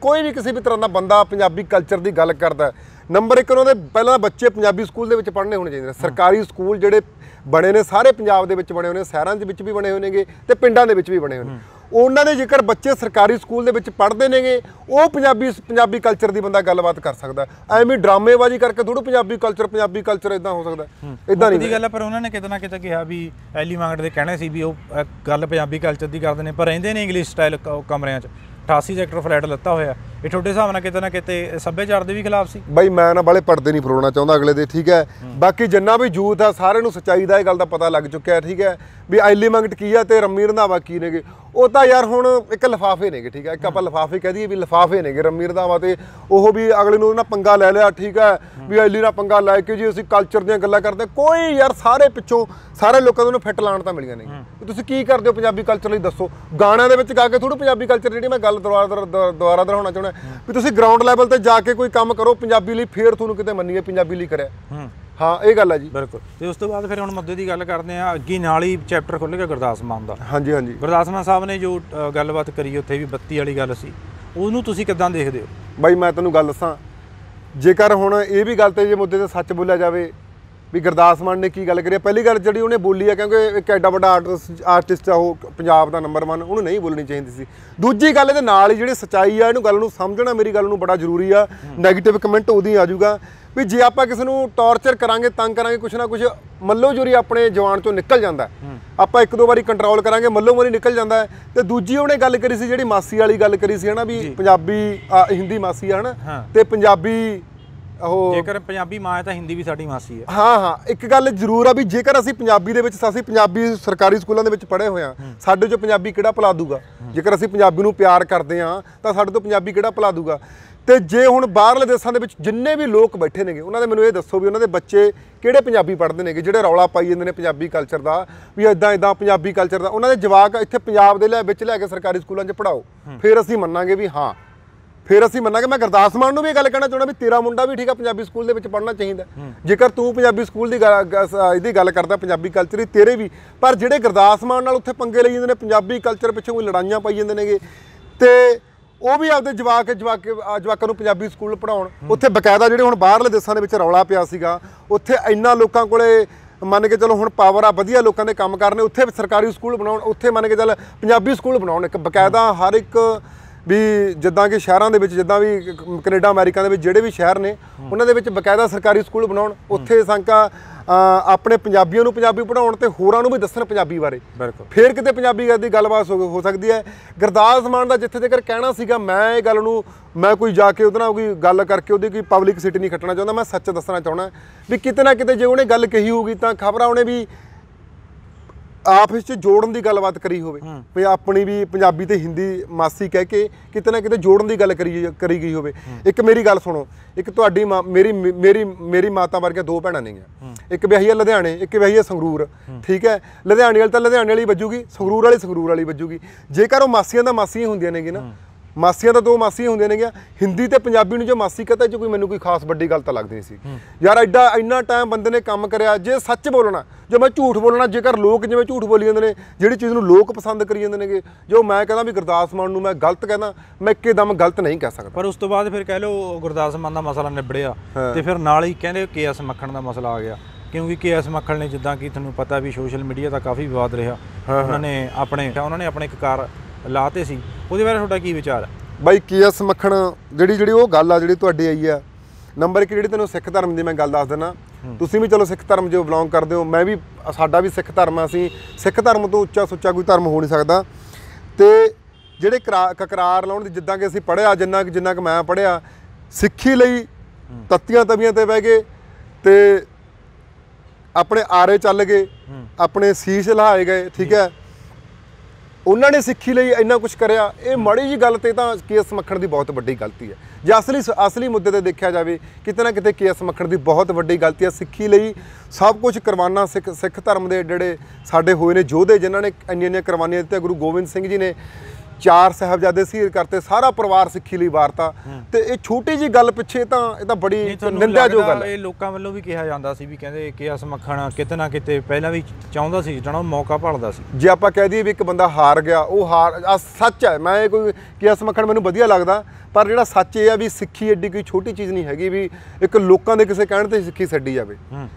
ਕੋਈ ਵੀ ਕਿਸੇ ਵੀ ਤਰ੍ਹਾਂ ਦਾ ਬੰਦਾ ਪੰਜਾਬੀ ਕਲਚਰ ਦੀ ਗੱਲ ਕਰਦਾ ਨੰਬਰ 1 ਉਹਨਾਂ ਦੇ ਪਹਿਲਾਂ ਬੱਚੇ ਪੰਜਾਬੀ ਸਕੂਲ ਦੇ ਵਿੱਚ ਪੜ੍ਹਨੇ ਹੋਣੇ ਚਾਹੀਦੇ ਨੇ। ਸਰਕਾਰੀ ਸਕੂਲ ਜਿਹੜੇ ਬਣੇ ਨੇ ਸਾਰੇ ਪੰਜਾਬ ਦੇ ਵਿੱਚ ਬਣੇ ਹੋਏ ਨੇ ਸ਼ਹਿਰਾਂ ਦੇ ਵਿੱਚ ਵੀ ਬਣੇ ਹੋਏ ਨੇਗੇ ਤੇ ਪਿੰਡਾਂ ਦੇ ਵਿੱਚ ਵੀ ਬਣੇ ਹੋਏ ਨੇ। ਉਹਨਾਂ ਦੇ ਜੇਕਰ ਬੱਚੇ ਸਰਕਾਰੀ ਸਕੂਲ ਦੇ ਵਿੱਚ ਪੜ੍ਹਦੇ ਨੇਗੇ ਉਹ ਪੰਜਾਬੀ ਪੰਜਾਬੀ ਕਲਚਰ ਦੀ ਬੰਦਾ ਗੱਲਬਾਤ ਕਰ ਸਕਦਾ। ਐਵੇਂ ਡਰਾਮੇਬਾਜ਼ੀ ਕਰਕੇ ਥੋੜ੍ਹਾ ਪੰਜਾਬੀ ਕਲਚਰ ਪੰਜਾਬੀ ਕਲਚਰ ਇਦਾਂ ਹੋ ਸਕਦਾ। ਇਦਾਂ ਦੀ ਨਹੀਂ ਗੱਲ ਆ ਪਰ ਉਹਨਾਂ ਨੇ ਕਿਤੇ ਨਾ ਕਿਤੇ ਕਿਹਾ ਵੀ ਐਲੀ ਮੰਗਟ ਦੇ ਕਹਿਣੇ ਸੀ ਵੀ ਉਹ ਗੱਲ ਪੰਜਾਬੀ ਕਲਚਰ ਦੀ ਕਰਦੇ ਨੇ ਪਰ ਰਹਿੰਦੇ ਨੇ ਇੰਗਲਿਸ਼ ਸਟਾਈਲ ਕਮਰਿਆਂ 'ਚ। 88 ਸੈਕਟਰ ਫਲੈਟ ਲੱਤਾ ਹੋਇਆ। ਇਹ ਤੁਹਾਡੇ ਹਿਸਾਬ ਨਾਲ ਕਿਤੇ ਨਾ ਕਿਤੇ ਸੱਭਿਆਚਾਰ ਦੇ ਵੀ ਖਿਲਾਫ ਸੀ? ਬਾਈ ਮੈਂ ਨਾ ਬਾਲੇ ਪਰਦੇ ਨਹੀਂ ਫਰੋਣਾ ਚਾਹੁੰਦਾ ਅਗਲੇ ਦੇ ਠੀਕ ਹੈ? ਬਾਕੀ ਜਿੰਨਾ ਵੀ ਯੂਥ ਆ ਸਾਰਿਆਂ ਨੂੰ ਸੱਚਾਈ ਦਾ ਇਹ ਗੱਲ ਦਾ ਪਤਾ ਲੱਗ ਚੁੱਕਿਆ ਹੈ, ਠੀਕ ਹੈ? ਵੀ ਐਲੀ ਮੰਗਟ ਕੀ ਆ ਤੇ ਰੰਮੀ ਰੰਧਾਵਾ ਕੀ ਨੇਗੇ? ਉਹ ਤਾਂ ਯਾਰ ਹੁਣ ਇੱਕ ਲਿਫਾਫੇ ਨੇਗੇ ਠੀਕ ਹੈ? ਇੱਕ ਆਪਾਂ ਲਿਫਾਫੇ ਕਹਿ ਦਈਏ ਵੀ ਲਿਫਾਫੇ ਨੇਗੇ ਰੰਮੀ ਰੰਧਾਵਾ ਤੇ। ਉਹ ਵੀ ਅਗਲੇ ਨੂੰ ਉਹਨਾਂ ਪੰਗਾ ਲੈ ਲਿਆ ਠੀਕ ਹੈ? ਵੀ ਐਲੀ ਨਾਲ ਪੰਗਾ ਲੈ ਕੇ ਜੀ ਅਸੀਂ ਕਲਚਰ ਦੀਆਂ ਗੱਲਾਂ ਕਰਦੇ। ਕੋਈ ਯਾਰ ਸਾਰੇ ਪਿੱਛੋਂ ਸਾਰੇ ਲੋਕਾਂ ਨੂੰ ਫਿੱਟ ਲਾਣ ਤਾਂ ਮਿਲੀਆਂ ਨਹੀਂ ਵੀ ਤੁਸੀਂ ਕੀ ਕਰਦੇ ਹੋ ਪੰਜਾਬੀ ਕਲਚਰ ਲਈ? ਦੱਸੋ। ਗਾਣਿਆਂ ਦੇ ਵਿੱਚ ਗਾ ਕੇ ਥੋੜ੍ਹਾ ਪੰਜਾਬੀ ਕਲਚਰ ਜਿਹੜੀ ਮੈਂ ਗੱਲ ਦੁਬਾਰਾ ਦੁਬਾਰਾ ਦੁਹਰਾਉਣਾ ਚਾਹੁੰਦਾ ਵੀ ਤੁਸੀਂ ਗਰਾਊਂਡ ਲੈਵਲ ਤੇ ਜਾ ਕੇ ਕੋਈ ਕੰਮ ਕਰੋ ਪੰਜਾਬੀ ਲਈ ਫੇਰ ਤੁਹਾਨੂੰ ਕਿਤੇ ਮੰਨੀਏ ਪੰਜਾਬੀ ਲਈ ਕਰਿਆ। ਹੂੰ। ਇਹ ਗੱਲ ਹੈ ਜੀ। ਬਿਲਕੁਲ। ਤੇ ਉਸ ਤੋਂ ਬਾਅਦ ਫਿਰ ਹੁਣ ਮੁੱਦੇ ਦੀ ਗੱਲ ਕਰਦੇ ਆ ਅੱਗੇ ਨਾਲ ਹੀ ਚੈਪਟਰ ਖੁੱਲ੍ਹ ਗਿਆ ਗੁਰਦਾਸ ਮਾਨ ਦਾ। ਹਾਂਜੀ ਹਾਂਜੀ। ਗੁਰਦਾਸ ਮਾਨ ਸਾਹਿਬ ਨੇ ਜੋ ਗੱਲਬਾਤ ਕਰੀ ਉੱਥੇ ਵੀ ਬੱਤੀ ਵਾਲੀ ਗੱਲ ਸੀ ਉਹਨੂੰ ਤੁਸੀਂ ਕਿੱਦਾਂ ਦੇਖਦੇ ਹੋ? ਬਾਈ ਮੈਂ ਤੈਨੂੰ ਗੱਲ ਦੱਸਾਂ। ਜੇਕਰ ਹੁਣ ਇਹ ਵੀ ਗੱਲ ਤੇ ਜੇ ਮੁੱਦੇ ਤੇ ਸੱਚ ਬੋਲਿਆ ਜਾਵੇ ਵੀ ਗੁਰਦਾਸ ਮਾਨ ਨੇ ਕੀ ਗੱਲ ਕਰੀ। ਪਹਿਲੀ ਗੱਲ ਜਿਹੜੀ ਉਹਨੇ ਬੋਲੀ ਆ ਕਿਉਂਕਿ ਇੱਕ ਐਡਾ ਵੱਡਾ ਆਰਟਿਸਟ ਆ ਉਹ ਪੰਜਾਬ ਦਾ ਨੰਬਰ 1 ਉਹਨੂੰ ਨਹੀਂ ਬੋਲਣੀ ਚਾਹੀਦੀ ਸੀ ਦੂਜੀ ਗੱਲ ਇਹਦੇ ਨਾਲ ਹੀ ਜਿਹੜੀ ਸਚਾਈ ਆ ਇਹਨੂੰ ਗੱਲ ਨੂੰ ਸਮਝਣਾ ਮੇਰੀ ਗੱਲ ਨੂੰ ਬੜਾ ਜ਼ਰੂਰੀ ਆ 네ਗੇਟਿਵ ਕਮੈਂਟ ਉਹਦੀ ਆ ਜਾਊਗਾ ਵੀ ਜੇ ਆਪਾਂ ਕਿਸੇ ਨੂੰ ਟੌਰਚਰ ਕਰਾਂਗੇ ਤੰਗ ਕਰਾਂਗੇ ਕੁਛ ਨਾ ਕੁਛ ਮੱਲੋ ਜੁਰੀ ਆਪਣੇ ਜਵਾਨ ਚੋਂ ਨਿਕਲ ਜਾਂਦਾ। ਆਪਾਂ ਇੱਕ ਦੋ ਵਾਰੀ ਕੰਟਰੋਲ ਕਰਾਂਗੇ ਮੱਲੋ ਮੋਰੀ ਨਿਕਲ ਜਾਂਦਾ। ਤੇ ਦੂਜੀ ਉਹਨੇ ਗੱਲ ਕਰੀ ਸੀ ਜਿਹੜੀ ਮਾਸੀ ਵਾਲੀ ਗੱਲ ਕਰੀ ਸੀ ਹਨਾ ਵੀ ਪੰਜਾਬੀ ਹਿੰਦੀ ਮਾਸੀ ਆ ਹਨਾ। ਤੇ ਪੰਜਾਬੀ ਉਹ ਜੇਕਰ ਪੰਜਾਬੀ ਮਾਂ ਹੈ ਤਾਂ ਹਿੰਦੀ ਵੀ ਸਾਡੀ ਮਾਸੀ ਹੈ। ਹਾਂ ਹਾਂ ਇੱਕ ਗੱਲ ਜ਼ਰੂਰ ਆ ਵੀ ਜੇਕਰ ਅਸੀਂ ਪੰਜਾਬੀ ਦੇ ਵਿੱਚ ਅਸੀਂ ਪੰਜਾਬੀ ਸਰਕਾਰੀ ਸਕੂਲਾਂ ਦੇ ਵਿੱਚ ਪੜ੍ਹੇ ਹੋਏ ਆ ਸਾਡੇ ਚੋਂ ਪੰਜਾਬੀ ਕਿਹੜਾ ਭੁਲਾ ਦੂਗਾ? ਜੇਕਰ ਅਸੀਂ ਪੰਜਾਬੀ ਨੂੰ ਪਿਆਰ ਕਰਦੇ ਆ ਤਾਂ ਸਾਡੇ ਤੋਂ ਪੰਜਾਬੀ ਕਿਹੜਾ ਭੁਲਾ ਦੂਗਾ? ਤੇ ਜੇ ਹੁਣ ਬਾਹਰਲੇ ਦੇਸ਼ਾਂ ਦੇ ਵਿੱਚ ਜਿੰਨੇ ਵੀ ਲੋਕ ਬੈਠੇ ਨੇਗੇ ਉਹਨਾਂ ਦੇ ਮੈਨੂੰ ਇਹ ਦੱਸੋ ਵੀ ਉਹਨਾਂ ਦੇ ਬੱਚੇ ਕਿਹੜੇ ਪੰਜਾਬੀ ਪੜ੍ਹਦੇ ਨੇਗੇ ਜਿਹੜੇ ਰੌਲਾ ਪਾਈ ਜਾਂਦੇ ਨੇ ਪੰਜਾਬੀ ਕਲਚਰ ਦਾ ਵੀ ਇਦਾਂ ਇਦਾਂ ਪੰਜਾਬੀ ਕਲਚਰ ਦਾ। ਉਹਨਾਂ ਦੇ ਜਵਾਕ ਇੱਥੇ ਪੰਜਾਬ ਦੇ ਲੈ ਵਿੱਚ ਲੈ ਕੇ ਸਰਕਾਰੀ ਸਕੂਲਾਂ 'ਚ ਪੜਾਓ ਫਿਰ ਅਸੀਂ ਮੰਨਾਂਗੇ ਵੀ ਹਾਂ ਫਿਰ ਅਸੀਂ ਮੰਨਾਂਗੇ ਮੈਂ ਗੁਰਦਾਸ ਮਾਨ ਨੂੰ ਵੀ ਇਹ ਗੱਲ ਕਹਿਣਾ ਚਾਹੁੰਦਾ ਵੀ ਤੇਰਾ ਮੁੰਡਾ ਵੀ ਠੀਕ ਆ ਪੰਜਾਬੀ ਸਕੂਲ ਦੇ ਵਿੱਚ ਪੜ੍ਹਨਾ ਚਾਹੀਦਾ। ਜੇਕਰ ਤੂੰ ਪੰਜਾਬੀ ਸਕੂਲ ਦੀ ਇਹਦੀ ਗੱਲ ਕਰਦਾ ਪੰਜਾਬੀ ਕਲਚਰ ਦੀ ਤੇਰੇ ਵੀ। ਪਰ ਜਿਹੜੇ ਗੁਰਦਾਸ ਮਾਨ ਨਾਲ ਉੱਥੇ ਪੰਗੇ ਲਈ ਜਾਂਦੇ ਨੇ ਪੰਜਾਬੀ ਕਲਚਰ ਪਿੱਛੇ ਕੋਈ ਲੜਾਈਆਂ ਪਾਈ ਜਾਂਦੇ ਨੇਗੇ। ਤੇ ਉਹ ਵੀ ਆਪਦੇ ਜਵਾਕ ਜਵਾਕ ਜਵਾਕਾਂ ਨੂੰ ਪੰਜਾਬੀ ਸਕੂਲ ਪੜਾਉਣ ਉੱਥੇ ਬਕਾਇਦਾ ਜਿਹੜੇ ਹੁਣ ਬਾਹਰਲੇ ਦੇਸ਼ਾਂ ਦੇ ਵਿੱਚ ਰੌਲਾ ਪਿਆ ਸੀਗਾ ਉੱਥੇ ਇੰਨਾ ਲੋਕਾਂ ਕੋਲੇ ਮੰਨ ਕੇ ਚਲੋ ਹੁਣ ਪਾਵਰ ਆ ਵਧੀਆ ਲੋਕਾਂ ਦੇ ਕੰਮ ਕਰਨੇ ਉੱਥੇ ਸਰਕਾਰੀ ਸਕੂਲ ਬਣਾਉਣ ਉੱਥੇ ਮੰਨ ਕੇ ਚੱਲ ਪੰਜਾਬੀ ਸਕੂਲ ਬਣਾਉਣ। ਇੱਕ ਬਕਾਇਦਾ ਹਰ ਇੱਕ ਵੀ ਜਿੱਦਾਂ ਕਿ ਸ਼ਹਿਰਾਂ ਦੇ ਵਿੱਚ ਜਿੱਦਾਂ ਵੀ ਕੈਨੇਡਾ ਅਮਰੀਕਾ ਦੇ ਵਿੱਚ ਜਿਹੜੇ ਵੀ ਸ਼ਹਿਰ ਨੇ ਉਹਨਾਂ ਦੇ ਵਿੱਚ ਬਕਾਇਦਾ ਸਰਕਾਰੀ ਸਕੂਲ ਬਣਾਉਣ ਉੱਥੇ ਸੰਕਾ ਆਪਣੇ ਪੰਜਾਬੀਆਂ ਨੂੰ ਪੰਜਾਬੀ ਪੜਾਉਣ ਤੇ ਹੋਰਾਂ ਨੂੰ ਵੀ ਦੱਸਣ ਪੰਜਾਬੀ ਬਾਰੇ। ਬਿਲਕੁਲ। ਫੇਰ ਕਿਤੇ ਪੰਜਾਬੀ ਦੀ ਗੱਲਬਾਤ ਹੋ ਹੋ ਸਕਦੀ ਹੈ। ਗੁਰਦਾਸ ਮਾਨ ਦਾ ਜਿੱਥੇ ਤੱਕ ਕਹਿਣਾ ਸੀਗਾ ਮੈਂ ਇਹ ਗੱਲ ਨੂੰ ਮੈਂ ਕੋਈ ਜਾ ਕੇ ਉਹਦੇ ਨਾਲ ਕੋਈ ਗੱਲ ਕਰਕੇ ਉਹਦੀ ਕੋਈ ਪਬਲਿਕ ਸਿਟੀ ਨਹੀਂ ਖੱਟਣਾ ਚਾਹੁੰਦਾ ਮੈਂ ਸੱਚ ਦੱਸਣਾ ਚਾਹੁੰਦਾ। ਵੀ ਕਿਤੇ ਨਾ ਕਿਤੇ ਜੇ ਉਹਨੇ ਗੱਲ ਕਹੀ ਹੋਊਗੀ ਤਾਂ ਖਬਰਾਂ ਉਹਨੇ ਵੀ ਆਪਸ ਚ ਜੋੜਨ ਦੀ ਗੱਲਬਾਤ ਕਰੀ ਹੋਵੇ। ਵੀ ਆਪਣੀ ਵੀ ਪੰਜਾਬੀ ਤੇ ਹਿੰਦੀ ਮਾਸੀ ਕਹਿ ਕੇ ਕਿਤੇ ਨਾ ਕਿਤੇ ਜੋੜਨ ਦੀ ਗੱਲ ਕਰੀ ਕਰੀ ਗਈ ਹੋਵੇ। ਇੱਕ ਮੇਰੀ ਗੱਲ ਸੁਣੋ ਇੱਕ ਤੁਹਾਡੀ ਮੇਰੀ ਮੇਰੀ ਮੇਰੀ ਮਾਤਾ ਵਰਗੀਆਂ ਦੋ ਭੈਣਾਂ ਨੇਗੀਆਂ। ਇੱਕ ਵਿਆਹੀ ਹੈ ਲੁਧਿਆਣੇ ਇੱਕ ਵਿਆਹੀ ਹੈ ਸੰਗਰੂਰ। ਠੀਕ ਹੈ? ਲੁਧਿਆਣੇ ਵਾਲੀ ਤਾਂ ਲੁਧਿਆਣੇ ਵਾਲੀ ਵੱਜੂਗੀ ਸੰਗਰੂਰ ਵਾਲੀ ਸੰਗਰੂਰ ਵਾਲੀ ਵੱਜੂਗੀ। ਜੇਕਰ ਉਹ ਮਾਸੀਆਂ ਦਾ ਮਾਸੀਆਂ ਹੁੰਦੀਆਂ ਨੇਗੀ ਨਾ ਮਾਸੀਆਂ ਤਾਂ ਦੋ ਮਾਸੀਆਂ ਹੁੰਦੀਆਂ ਨੇਗੀਆਂ। ਹਿੰਦੀ ਤੇ ਪੰਜਾਬੀ ਨੂੰ ਜੋ ਮਾਸੀ ਕਹਤਾ ਚ ਕੋਈ ਮੈਨੂੰ ਕੋਈ ਖਾਸ ਵੱਡੀ ਗੱਲ ਤਾਂ ਲੱਗਦੀ ਨਹੀਂ ਸੀ। ਯਾਰ ਐਡਾ ਇੰਨਾ ਟਾਈਮ ਬੰਦੇ ਨੇ ਕੰਮ ਕਰਿਆ ਜੇ ਸੱਚ ਬੋਲਣਾ ਜੇ ਮੈਂ ਝੂਠ ਬੋਲਣਾ ਜੇਕਰ ਲੋਕ ਜਿਵੇਂ ਝੂਠ ਬੋਲੀ ਜਾਂਦੇ ਨੇ ਜਿਹੜੀ ਚੀਜ਼ ਨੂੰ ਲੋਕ ਪਸੰਦ ਕਰੀ ਜਾਂਦੇ ਨੇਗੇ ਜੋ ਮੈਂ ਕਹਿੰਦਾ ਵੀ ਗੁਰਦਾਸ ਮਾਨ ਨੂੰ ਮੈਂ ਗਲਤ ਕਹਿੰਦਾ ਮੈਂ ਇੱਕਦਮ ਗਲਤ ਨਹੀਂ ਕਹਿ ਸਕਦਾ। ਪਰ ਉਸ ਤੋਂ ਬਾਅਦ ਫਿਰ ਕਹਿ ਲਓ ਗੁਰਦਾਸ ਮਾਨ ਦਾ ਮਸਲਾ ਨਿਬੜਿਆ ਤੇ ਫਿਰ ਨਾਲ ਹੀ ਕਹਿੰਦੇ ਕੇਐਸ ਮੱਖਣ ਦਾ ਮਸਲਾ ਆ ਗਿਆ। ਕਿਉਂਕਿ ਕੇਐਸ ਮੱਖਣ ਨੇ ਜਿੱਦਾਂ ਕਿ ਤੁਹਾਨੂੰ ਪਤਾ ਵੀ ਸੋਸ਼ਲ ਮੀਡੀਆ ਦਾ ਕਾਫੀ ਵਿਵਾਦ ਰਿਹਾ। ਉਹਨਾਂ ਨੇ ਆਪਣੇ ਉਹਨਾਂ ਨੇ ਆਪਣੇ ਇੱਕ ਕਾਰ ਲਾਤੇ ਸੀ। ਉਹਦੇ ਬਾਰੇ ਤੁਹਾਡਾ ਕੀ ਵਿਚਾਰ ਹੈ ਬਾਈ ਕੇਐਸ ਮੱਖਣ ਜਿਹੜੀ ਜਿਹੜੀ ਉਹ ਗੱਲ ਆ ਜਿਹੜੀ ਤੁਹਾਡੀ ਆਈ ਆ। ਨੰਬਰ ਇੱਕ ਜਿਹੜੀ ਤੈਨੂੰ ਸਿੱਖ ਧਰਮ ਦੀ ਮੈਂ ਗੱਲ ਦੱਸ ਦਿੰਦਾ ਤੁਸੀਂ ਵੀ ਚਲੋ ਸਿੱਖ ਧਰਮ ਜੋ ਬਿਲੋਂਗ ਕਰਦੇ ਹੋ। ਮੈਂ ਵੀ ਸਾਡਾ ਵੀ ਸਿੱਖ ਧਰਮ ਆ ਅਸੀਂ। ਸਿੱਖ ਧਰਮ ਤੋਂ ਉੱਚਾ ਸੁੱਚਾ ਕੋਈ ਧਰਮ ਹੋ ਨਹੀਂ ਸਕਦਾ। ਤੇ ਜਿਹੜੇ ਕਰਾ- ਕਕਰਾਰ ਲਾਉਣ ਦੀ ਜਿੱਦਾਂ ਕਿ ਅਸੀਂ ਪੜਿਆ ਜਿੰਨਾ ਕਿ ਜਿੰਨਾ ਕਿ ਮੈਂ ਪੜਿਆ ਸਿੱਖੀ ਲਈ ਤੱਤੀਆਂ ਤਵੀਆਂ ਤੇ ਬਹਿ ਗਏ ਤੇ ਆਪਣੇ ਆਰੇ ਚੱਲ ਗਏ। ਆਪਣੇ ਸੀਸ ਲਹਾਏ ਗਏ ਠੀਕ ਹੈ? ਉਹਨਾਂ ਨੇ ਸਿੱਖੀ ਲਈ ਇੰਨਾ ਕੁਝ ਕਰਿਆ। ਇਹ ਮਾੜੀ ਜੀ ਗੱਲ ਤੇ ਤਾਂ ਕੇਐਸ ਮੱਖਣ ਦੀ ਬਹੁਤ ਵੱਡੀ ਗਲਤੀ ਹੈ। ਜੇ ਅਸਲੀ ਅਸਲੀ ਮੁੱਦੇ ਤੇ ਦੇਖਿਆ ਜਾਵੇ, ਕਿਤੇ ਨਾ ਕਿਤੇ ਕੇਸ ਮੱਖਣ ਦੀ ਬਹੁਤ ਵੱਡੀ ਗਲਤੀ ਹੈ। ਸਿੱਖੀ ਲਈ ਸਭ ਕੁਝ ਕਰਵਾਨਾ ਸਿੱਖ ਸਿੱਖ ਧਰਮ ਦੇ ਜਿਹੜੇ ਸਾਡੇ ਹੋਏ ਨੇ ਯੋਧੇ, ਜਿਨ੍ਹਾਂ ਨੇ ਇੰਨੀਆਂ ਇੰਨੀਆਂ ਕੁਰਬਾਨੀਆਂ ਦਿੱਤੀਆਂ, ਗੁਰੂ ਗੋਬਿੰਦ ਸਿੰਘ ਜੀ ਨੇ ਚਾਰ ਸਾਹਿਬਜ਼ਾਦੇ ਸ਼ਹੀਦ ਕਰਤੇ ਸਾਰਾ ਪਰਿਵਾਰ ਸਿੱਖੀ ਲਈ ਵਾਰਤਾ। ਤੇ ਇਹ ਛੋਟੀ ਜੀ ਗੱਲ ਪਿੱਛੇ ਤਾਂ ਇਹ ਤਾਂ ਬੜੀ ਲੱਗਦਾ ਗੱਲ ਇਹ ਲੋਕਾਂ ਵੱਲੋਂ ਵੀ ਕਿਹਾ ਜਾਂਦਾ ਸੀ ਵੀ ਕਹਿੰਦੇ ਕੇਐਸ ਮੱਖਣ ਕਿਤੇ ਨਾ ਕਿਤੇ ਪਹਿਲਾਂ ਵੀ ਚਾਹੁੰਦਾ ਸੀ ਜਿੱਤਣਾ ਮੌਕਾ ਭਾਲਦਾ ਸੀ। ਜੇ ਆਪਾਂ ਕਹਿ ਦਈਏ ਵੀ ਇੱਕ ਬੰਦਾ ਹਾਰ ਗਿਆ ਉਹ ਹਾਰ ਆ ਸੱਚ ਹੈ ਮੈਂ ਇਹ ਕੋਈ ਕੇਸ ਮੱਖਣ ਮੈਨੂੰ ਵਧੀਆ ਲੱਗਦਾ ਪਰ ਜਿਹੜਾ ਸੱਚ ਇਹ ਆ ਵੀ ਸਿੱਖੀ ਐਡੀ ਕੋਈ ਛੋਟੀ ਚੀਜ਼ ਨਹੀਂ ਹੈਗੀ ਵੀ ਇੱਕ ਲੋਕਾਂ ਦੇ ਕਿਸੇ ਕਹਿਣ ਤੇ ਸਿੱਖੀ ਛੱਡੀ ਜਾਵੇ।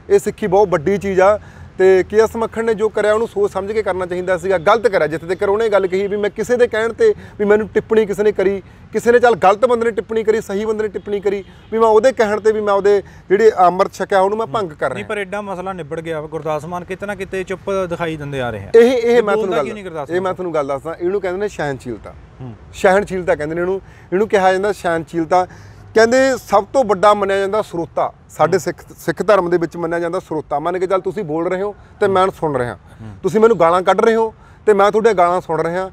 ਇਹ ਸਿੱਖੀ ਬਹੁਤ ਵੱਡੀ ਚੀਜ਼ ਆ ਤੇ ਕੇਸ ਮੱਖਣ ਨੇ ਜੋ ਕਰਿਆ ਉਹਨੂੰ ਸੋਚ ਸਮਝ ਕੇ ਕਰਨਾ ਚਾਹੀਦਾ ਸੀਗਾ। ਗਲਤ ਕਰਿਆ। ਜਿੱਥੇ ਤੱਕ ਉਹਨੇ ਗੱਲ ਕਹੀ ਵੀ ਮੈਂ ਕਿਸੇ ਦੇ ਕਹਿਣ ਤੇ ਵੀ ਮੈਨੂੰ ਟਿੱਪਣੀ ਕਿਸੇ ਨੇ ਕਰੀ ਕਿਸੇ ਨੇ ਚੱਲ ਗਲਤ ਬੰਦੇ ਨੇ ਟਿੱਪਣੀ ਕਰੀ ਸਹੀ ਬੰਦੇ ਨੇ ਟਿੱਪਣੀ ਕਰੀ ਵੀ ਮੈਂ ਉਹਦੇ ਕਹਿਣ ਤੇ ਵੀ ਮੈਂ ਉਹਦੇ ਜਿਹੜੇ ਅੰਮ੍ਰਿਤ ਛਕਿਆ ਉਹਨੂੰ ਮੈਂ ਭੰਗ ਕਰ ਨਹੀਂ ਰਿਹਾ। ਪਰ ਐਡਾ ਮਸਲਾ ਨਿਬੜ ਗਿਆ। ਗੁਰਦਾਸ ਮਾਨ ਕਿਤੇ ਨਾ ਕਿਤੇ ਚੁੱਪ ਦਿਖਾਈ ਦਿੰਦੇ ਆ ਰਹੇ ਆ। ਇਹ ਇਹ ਮੈਂ ਤੁਹਾਨੂੰ ਨਹੀਂ ਗੱਲ ਇਹ ਮੈਂ ਤੁਹਾਨੂੰ ਗੱਲ ਦੱਸਦਾ। ਇਹਨੂੰ ਕਹਿੰਦੇ ਨੇ ਸਹਿਨਸ਼ੀਲਤਾ ਸਹਿਨਸ਼ੀਲਤਾ ਕਹਿੰਦੇ ਨੇ ਇਹਨੂੰ। ਇਹਨੂੰ ਕਿਹਾ ਜਾਂਦਾ ਸਹਿਨਸ਼ੀਲਤਾ ਕਹਿੰਦੇ ਸਭ ਤੋਂ ਵੱਡਾ ਮੰਨਿਆ ਜਾਂਦਾ ਸਰੋਤਾ ਸਾਡੇ ਸਿੱਖ ਸਿੱਖ ਧਰਮ ਦੇ ਵਿੱਚ ਮੰਨਿਆ ਜਾਂਦਾ ਸਰੋਤਾ। ਮੰਨ ਕੇ ਚੱਲ ਤੁਸੀਂ ਬੋਲ ਰਹੇ ਹੋ ਤੇ ਮੈਂ ਸੁਣ ਰਿਹਾ। ਤੁਸੀਂ ਮੈਨੂੰ ਗਾਲਾਂ ਕੱਢ ਰਹੇ ਹੋ ਤੇ ਮੈਂ ਤੁਹਾਡੀਆਂ ਗਾਲਾਂ ਸੁਣ ਰਿਹਾ।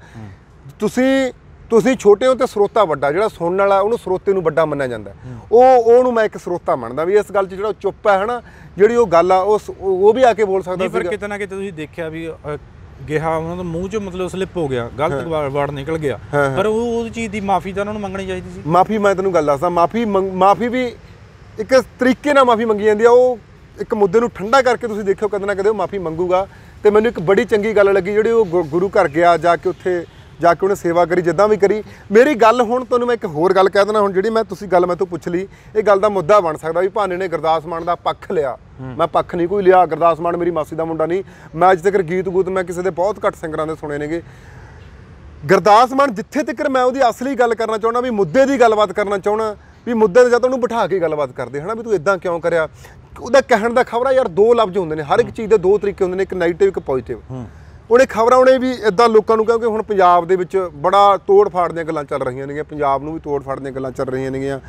ਤੁਸੀਂ ਤੁਸੀਂ ਛੋਟੇ ਹੋ ਤੇ ਸਰੋਤਾ ਵੱਡਾ ਜਿਹੜਾ ਸੁਣਨ ਵਾਲਾ ਉਹਨੂੰ ਸਰੋਤੇ ਨੂੰ ਵੱਡਾ ਮੰਨਿਆ ਜਾਂਦਾ। ਉਹ ਉਹਨੂੰ ਮੈਂ ਇੱਕ ਸਰੋਤਾ ਮੰਨਦਾ ਵੀ ਇਸ ਗੱਲ 'ਚ ਜਿਹੜਾ ਚੁੱਪ ਹੈ ਹਨਾ ਜਿਹੜੀ ਉਹ ਗੱਲ ਆ ਉਹ ਵੀ ਆ ਕੇ ਬੋਲ ਸਕਦਾ ਸੀਗਾ। ਕਿਤੇ ਨਾ ਕਿਤੇ ਤੁਸੀਂ ਦੇਖਿਆ ਵੀ ਗਿਆ ਉਹਨਾਂ ਦਾ ਮੂੰਹ ਚੋਂ ਮਤਲਬ ਸਲਿੱਪ ਹੋ ਗਿਆ ਗਲਤ ਵਰਡ ਨਿਕਲ ਗਿਆ। ਪਰ ਉਹ ਉਹ ਚੀਜ਼ ਦੀ ਮਾਫੀ ਤਾਂ ਉਹਨਾਂ ਨੂੰ ਮੰਗਣੀ ਚਾਹੀਦੀ ਸੀ। ਮਾਫੀ ਮੈਂ ਤੈਨੂੰ ਗੱਲ ਦੱਸਦਾ ਮਾਫੀ ਮਾਫੀ ਵੀ ਇੱਕ ਤਰੀਕੇ ਨਾਲ ਮਾਫੀ ਮੰਗੀ ਜਾਂਦੀ ਆ। ਉਹ ਇੱਕ ਮੁੱਦੇ ਨੂੰ ਠੰਡਾ ਕਰਕੇ ਤੁਸੀਂ ਦੇਖਿਓ ਕਦੇ ਨਾ ਕਦੇ ਉਹ ਮਾਫੀ ਮੰਗੂਗਾ। ਤੇ ਮੈਨੂੰ ਇੱਕ ਬੜੀ ਚੰਗੀ ਗੱਲ ਲੱਗੀ ਜਿਹੜੀ ਉਹ ਗੁਰੂ ਘਰ ਗਿਆ ਜਾ ਕੇ ਉੱਥੇ ਜਾ ਕੇ ਉਹਨੇ ਸੇਵਾ ਕਰੀ ਜਿੱਦਾਂ ਵੀ ਕਰੀ। ਮੇਰੀ ਗੱਲ ਹੁਣ ਤੁਹਾਨੂੰ ਮੈਂ ਇੱਕ ਹੋਰ ਗੱਲ ਕਹਿ ਦੇਣਾ ਹੁਣ ਜਿਹੜੀ ਮੈਂ ਤੁਸੀਂ ਗੱਲ ਮੈਂ ਤੋਂ ਪੁੱਛ ਲਈ ਇਹ ਗੱਲ ਦਾ ਮੁੱਦਾ ਬਣ ਸਕਦਾ ਵੀ ਭਾਨੇ ਨੇ ਗੁਰਦਾਸ ਮਾਨ ਦਾ ਪੱਖ ਲਿਆ। ਮੈਂ ਪੱਖ ਨਹੀਂ ਕੋਈ ਲਿਆ ਗੁਰਦਾਸ ਮਾਨ ਮੇਰੀ ਮਾਸੀ ਦਾ ਮੁੰਡਾ ਨਹੀਂ। ਮੈਂ ਅੱਜ ਤੱਕ ਗੀਤ ਗੂਤ ਮੈਂ ਕਿਸੇ ਦੇ ਬਹੁਤ ਘੱਟ ਸਿੰਗਰਾਂ ਦੇ ਸੁਣੇ ਨੇਗੇ। ਗੁਰਦਾਸ ਮਾਨ ਜਿੱਥੇ ਤੱਕ ਮੈਂ ਉਹਦੀ ਅਸਲੀ ਗੱਲ ਕਰਨਾ ਚਾਹੁੰਦਾ ਵੀ ਮੁੱਦੇ ਦੀ ਗੱਲਬਾਤ ਕਰਨਾ ਚਾਹੁੰਦਾ ਵੀ ਮੁੱਦੇ ਤੇ ਜਦ ਉਹਨੂੰ ਬਿਠਾ ਕੇ ਗੱਲਬਾਤ ਕਰਦੇ ਹਨਾ ਵੀ ਤੂੰ ਇਦਾਂ ਕਿਉਂ ਕਰਿਆ? ਉਹਦਾ ਕਹਿਣ ਦਾ ਖਬਰ ਆ ਯਾਰ ਦੋ ਲਫ਼ਜ਼ ਹੁੰਦੇ ਨੇ ਹਰ ਇੱਕ ਚੀਜ਼ ਦੇ ਦੋ ਤਰੀਕੇ ਹੁੰਦੇ ਨੇ ਇੱਕ 네ਗੇਟਿਵ ਇੱਕ ਪੋਜ਼ਿਟਿਵ ਉਹਨੇ ਖਬਰਾਂ ਉਹਨੇ ਵੀ ਇਦਾਂ ਲੋਕਾਂ ਨੂੰ ਕਿਉਂਕਿ ਹੁਣ ਪੰਜਾਬ ਦੇ ਵਿੱਚ ਬੜਾ ਤੋੜ ਫਾੜ ਦੀਆਂ ਗੱਲਾਂ ਚੱਲ ਰਹੀਆਂ ਨੇਗੀਆਂ, ਪੰਜਾਬ ਨੂੰ ਵੀ ਤੋੜ ਫਾੜ ਦੀਆਂ ਗੱਲਾਂ ਚੱਲ ਰਹੀਆਂ ਨੇਗੀਆਂ।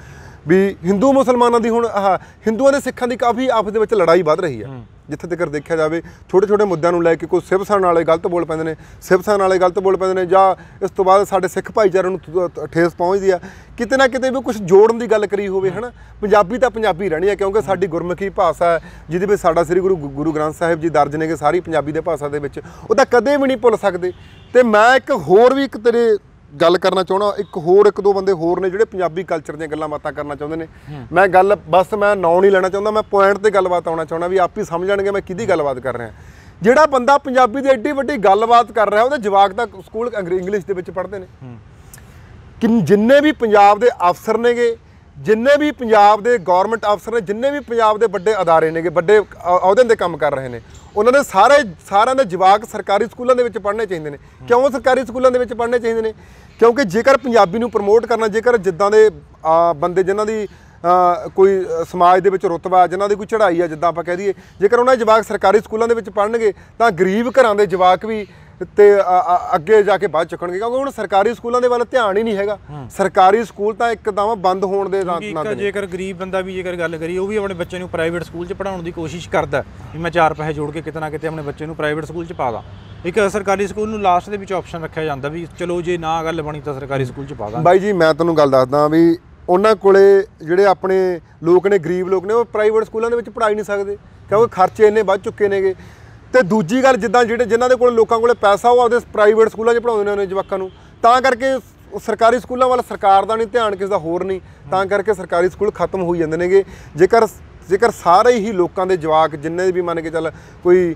ਵੀ ਹਿੰਦੂ ਮੁਸਲਮਾਨਾਂ ਦੀ ਹੁਣ ਆਹ ਹਿੰਦੂਆਂ ਦੇ ਸਿੱਖਾਂ ਦੀ ਕਾਫੀ ਆਪਸ ਦੇ ਵਿੱਚ ਲੜਾਈ ਵੱਧ ਰਹੀ ਹੈ। ਜਿੱਥੇ ਤੱਕ ਦੇਖਿਆ ਜਾਵੇ ਛੋਟੇ ਛੋਟੇ ਮੁੱਦਿਆਂ ਨੂੰ ਲੈ ਕੇ ਕੋਈ ਸਿਵ ਸੈਨਾ ਵਾਲੇ ਗਲਤ ਬੋਲ ਪੈਂਦੇ ਨੇ ਸਿਵ ਸੈਨਾ ਵਾਲੇ ਗਲਤ ਬੋਲ ਪੈਂਦੇ ਨੇ ਜਾਂ ਇਸ ਤੋਂ ਬਾਅਦ ਸਾਡੇ ਸਿੱਖ ਭਾਈਚਾਰੇ ਨੂੰ ਠੇਸ ਪਹੁੰਚਦੀ ਆ। ਕਿਤੇ ਨਾ ਕਿਤੇ ਵੀ ਕੁਝ ਜੋੜਨ ਦੀ ਗੱਲ ਕਰੀ ਹੋਵੇ ਹਨਾ ਪੰਜਾਬੀ ਤਾਂ ਪੰਜਾਬੀ ਰਹਿਣੀ ਹੈ ਕਿਉਂਕਿ ਸਾਡੀ ਗੁਰਮੁਖੀ ਭਾਸ਼ਾ ਹੈ ਜਿਹਦੇ ਵਿੱਚ ਸਾਡਾ ਸ੍ਰੀ ਗੁਰੂ ਗੁਰੂ ਗ੍ਰੰਥ ਸਾਹਿਬ ਜੀ ਦਰਜ ਨੇਗੇ ਸਾਰੀ ਪੰਜਾਬੀ ਦੇ ਭਾਸ਼ਾ ਦੇ ਵਿੱਚ ਉਹ ਤਾਂ ਕਦੇ ਵੀ ਨਹੀਂ ਭੁੱਲ ਸਕਦੇ। ਤੇ ਮੈਂ ਇੱਕ ਹੋਰ ਵੀ ਇੱਕ ਤੇਰੇ ਗੱਲ ਕਰਨਾ ਚਾਹਣਾ ਇੱਕ ਹੋਰ ਇੱਕ ਦੋ ਬੰਦੇ ਹੋਰ ਨੇ ਜਿਹੜੇ ਪੰਜਾਬੀ ਕਲਚਰ ਦੀਆਂ ਗੱਲਾਂ ਬਾਤਾਂ ਕਰਨਾ ਚਾਹੁੰਦੇ ਨੇ। ਮੈਂ ਗੱਲ ਬਸ ਮੈਂ ਨਾਂ ਨਹੀਂ ਲੈਣਾ ਚਾਹੁੰਦਾ ਮੈਂ ਪੁਆਇੰਟ ਤੇ ਗੱਲਬਾਤ ਆਉਣਾ ਚਾਹੁੰਦਾ ਵੀ ਆਪ ਹੀ ਸਮਝ ਜਾਣਗੇ ਮੈਂ ਕਿਹਦੀ ਗੱਲਬਾਤ ਕਰ ਰਿਹਾ। ਜਿਹੜਾ ਬੰਦਾ ਪੰਜਾਬੀ ਦੀ ਐਡੀ ਵੱਡੀ ਗੱਲਬਾਤ ਕਰ ਰਿਹਾ ਉਹਦੇ ਜਵਾਕ ਤਾਂ ਸਕੂਲ ਇੰਗਲਿਸ਼ ਦੇ ਵਿੱਚ ਪੜ੍ਹਦੇ ਨੇ। ਕਿ ਜਿੰਨੇ ਵੀ ਪੰਜਾਬ ਦੇ ਅਫਸਰ ਨੇਗੇ ਜਿੰਨੇ ਵੀ ਪੰਜਾਬ ਦੇ ਗਵਰਨਮੈਂਟ ਅਫਸਰ ਨੇ, ਜਿੰਨੇ ਵੀ ਪੰਜਾਬ ਦੇ ਵੱਡੇ ਅਦਾਰੇ ਨੇਗੇ, ਵੱਡੇ ਅਹੁਦਿਆਂ ਤੇ ਕੰਮ ਕਰ ਰਹੇ ਨੇ, ਉਹਨਾਂ ਦੇ ਸਾਰੇ, ਸਾਰਿਆਂ ਦੇ ਜਵਾਕ ਸਰਕਾਰੀ ਸਕੂਲਾਂ ਦੇ ਵਿੱਚ ਪੜ੍ਹਨੇ ਚਾਹੀਦੇ ਨੇ। ਕਿਉਂ ਸਰਕਾਰੀ ਸਕੂਲਾਂ ਦੇ ਵਿੱਚ ਪੜ੍ਹਨੇ ਚਾਹੀਦੇ ਨੇ? ਕਿਉਂਕਿ ਜੇਕਰ ਪੰਜਾਬੀ ਨੂੰ ਪ੍ਰਮੋਟ ਕਰਨਾ, ਜੇਕਰ ਜਿੱਦਾਂ ਦੇ ਬੰਦੇ ਜਿਨ੍ਹਾਂ ਦੀ ਕੋਈ ਸਮਾਜ ਦੇ ਵਿੱਚ ਰੁਤਬਾ, ਜਿਨ੍ਹਾਂ ਦੀ ਕੋਈ ਚੜ੍ਹਾਈ ਆ, ਜਿੱਦਾਂ ਆਪਾਂ ਕਹਿ ਦਈਏ, ਜੇਕਰ ਉਹਨਾਂ ਦੇ ਜਵਾਕ ਸਰਕਾਰੀ ਸਕੂਲਾਂ ਦੇ ਵਿੱਚ ਪੜ੍ਹਨਗੇ, ਤਾਂ ਗਰੀਬ ਘਰਾਂ ਦੇ ਜਵਾਕ ਵੀ ਤੇ ਅੱਗੇ ਜਾ ਕੇ ਬਾਅਦ ਚੁੱਕਣਗੇ ਕਿਉਂਕਿ ਹੁਣ ਸਰਕਾਰੀ ਸਕੂਲਾਂ ਦੇ ਵੱਲ ਧਿਆਨ ਹੀ ਨਹੀਂ ਹੈਗਾ। ਸਰਕਾਰੀ ਸਕੂਲ ਤਾਂ ਇੱਕਦਮ ਬੰਦ ਹੋਣ ਦੇ ਨਾਂ ਕਿ ਨਾਂ ਇੱਕ ਤੇ ਨੇ। ਜੇਕਰ ਗਰੀਬ ਬੰਦਾ ਵੀ ਜੇਕਰ ਗੱਲ ਕਰੀਏ ਉਹ ਵੀ ਆਪਣੇ ਬੱਚੇ ਨੂੰ ਪ੍ਰਾਈਵੇਟ ਸਕੂਲ 'ਚ ਪੜਾਉਣ ਦੀ ਕੋਸ਼ਿਸ਼ ਕਰਦਾ ਵੀ ਮੈਂ ਚਾਰ ਪੈਸੇ ਜੋੜ ਕੇ ਕਿਤੇ ਨਾ ਕਿਤੇ ਆਪਣੇ ਬੱਚੇ ਨੂੰ ਪ੍ਰਾਈਵੇਟ ਸਕੂਲ 'ਚ ਪਾ ਦਾਂ। ਇੱਕ ਸਰਕਾਰੀ ਸਕੂਲ ਨੂੰ ਲਾਸਟ ਦੇ ਵਿੱਚ ਆਪਸ਼ਨ ਰੱਖਿਆ ਜਾਂਦਾ ਵੀ ਚਲੋ ਜੇ ਨਾ ਗੱਲ ਬਣੀ ਤਾਂ ਸਰਕਾਰੀ ਸਕੂਲ 'ਚ ਪਾ ਦਾਂ ਬਾਈ ਜੀ ਮੈਂ ਤੁਹਾਨੂੰ ਗੱਲ ਦੱਸਦਾ ਵੀ ਉਹਨਾਂ ਕੋਲੇ ਜਿਹੜੇ ਆਪਣੇ ਲੋਕ ਨੇ ਗਰੀਬ ਲੋਕ ਨੇ ਉਹ ਪ੍ਰਾਈਵੇਟ ਸਕੂਲਾਂ ਦੇ ਵਿੱਚ ਪੜ੍ਹਾਈ ਨਹੀਂ ਸਕਦੇ ਕਿਉਂਕਿ ਖਰਚੇ ਇੰਨੇ ਵੱਧ ਚੁੱਕੇ ਨੇਗੇ। ਤੇ ਦੂਜੀ ਗੱਲ ਜਿੱਦਾਂ ਜਿਹੜੇ ਜਿਨ੍ਹਾਂ ਦੇ ਕੋਲ ਲੋਕਾਂ ਕੋਲੇ ਪੈਸਾ ਉਹ ਆਪਦੇ ਪ੍ਰਾਈਵੇਟ ਸਕੂਲਾਂ 'ਚ ਪੜਾਉਂਦੇ ਨੇ ਉਹਨਾਂ ਜਵਾਕਾਂ ਨੂੰ ਤਾਂ ਕਰਕੇ ਸਰਕਾਰੀ ਸਕੂਲਾਂ ਵੱਲ ਸਰਕਾਰ ਦਾ ਨਹੀਂ ਧਿਆਨ ਕਿਸੇ ਦਾ ਹੋਰ ਨਹੀਂ ਤਾਂ ਕਰਕੇ ਸਰਕਾਰੀ ਸਕੂਲ ਖਤਮ ਹੋਈ ਜਾਂਦੇ ਨੇਗੇ। ਜੇਕਰ ਜੇਕਰ ਸਾਰੇ ਹੀ ਲੋਕਾਂ ਦੇ ਜਵਾਕ ਜਿੰਨੇ ਵੀ ਮੰਨ ਕੇ ਚੱਲ ਕੋਈ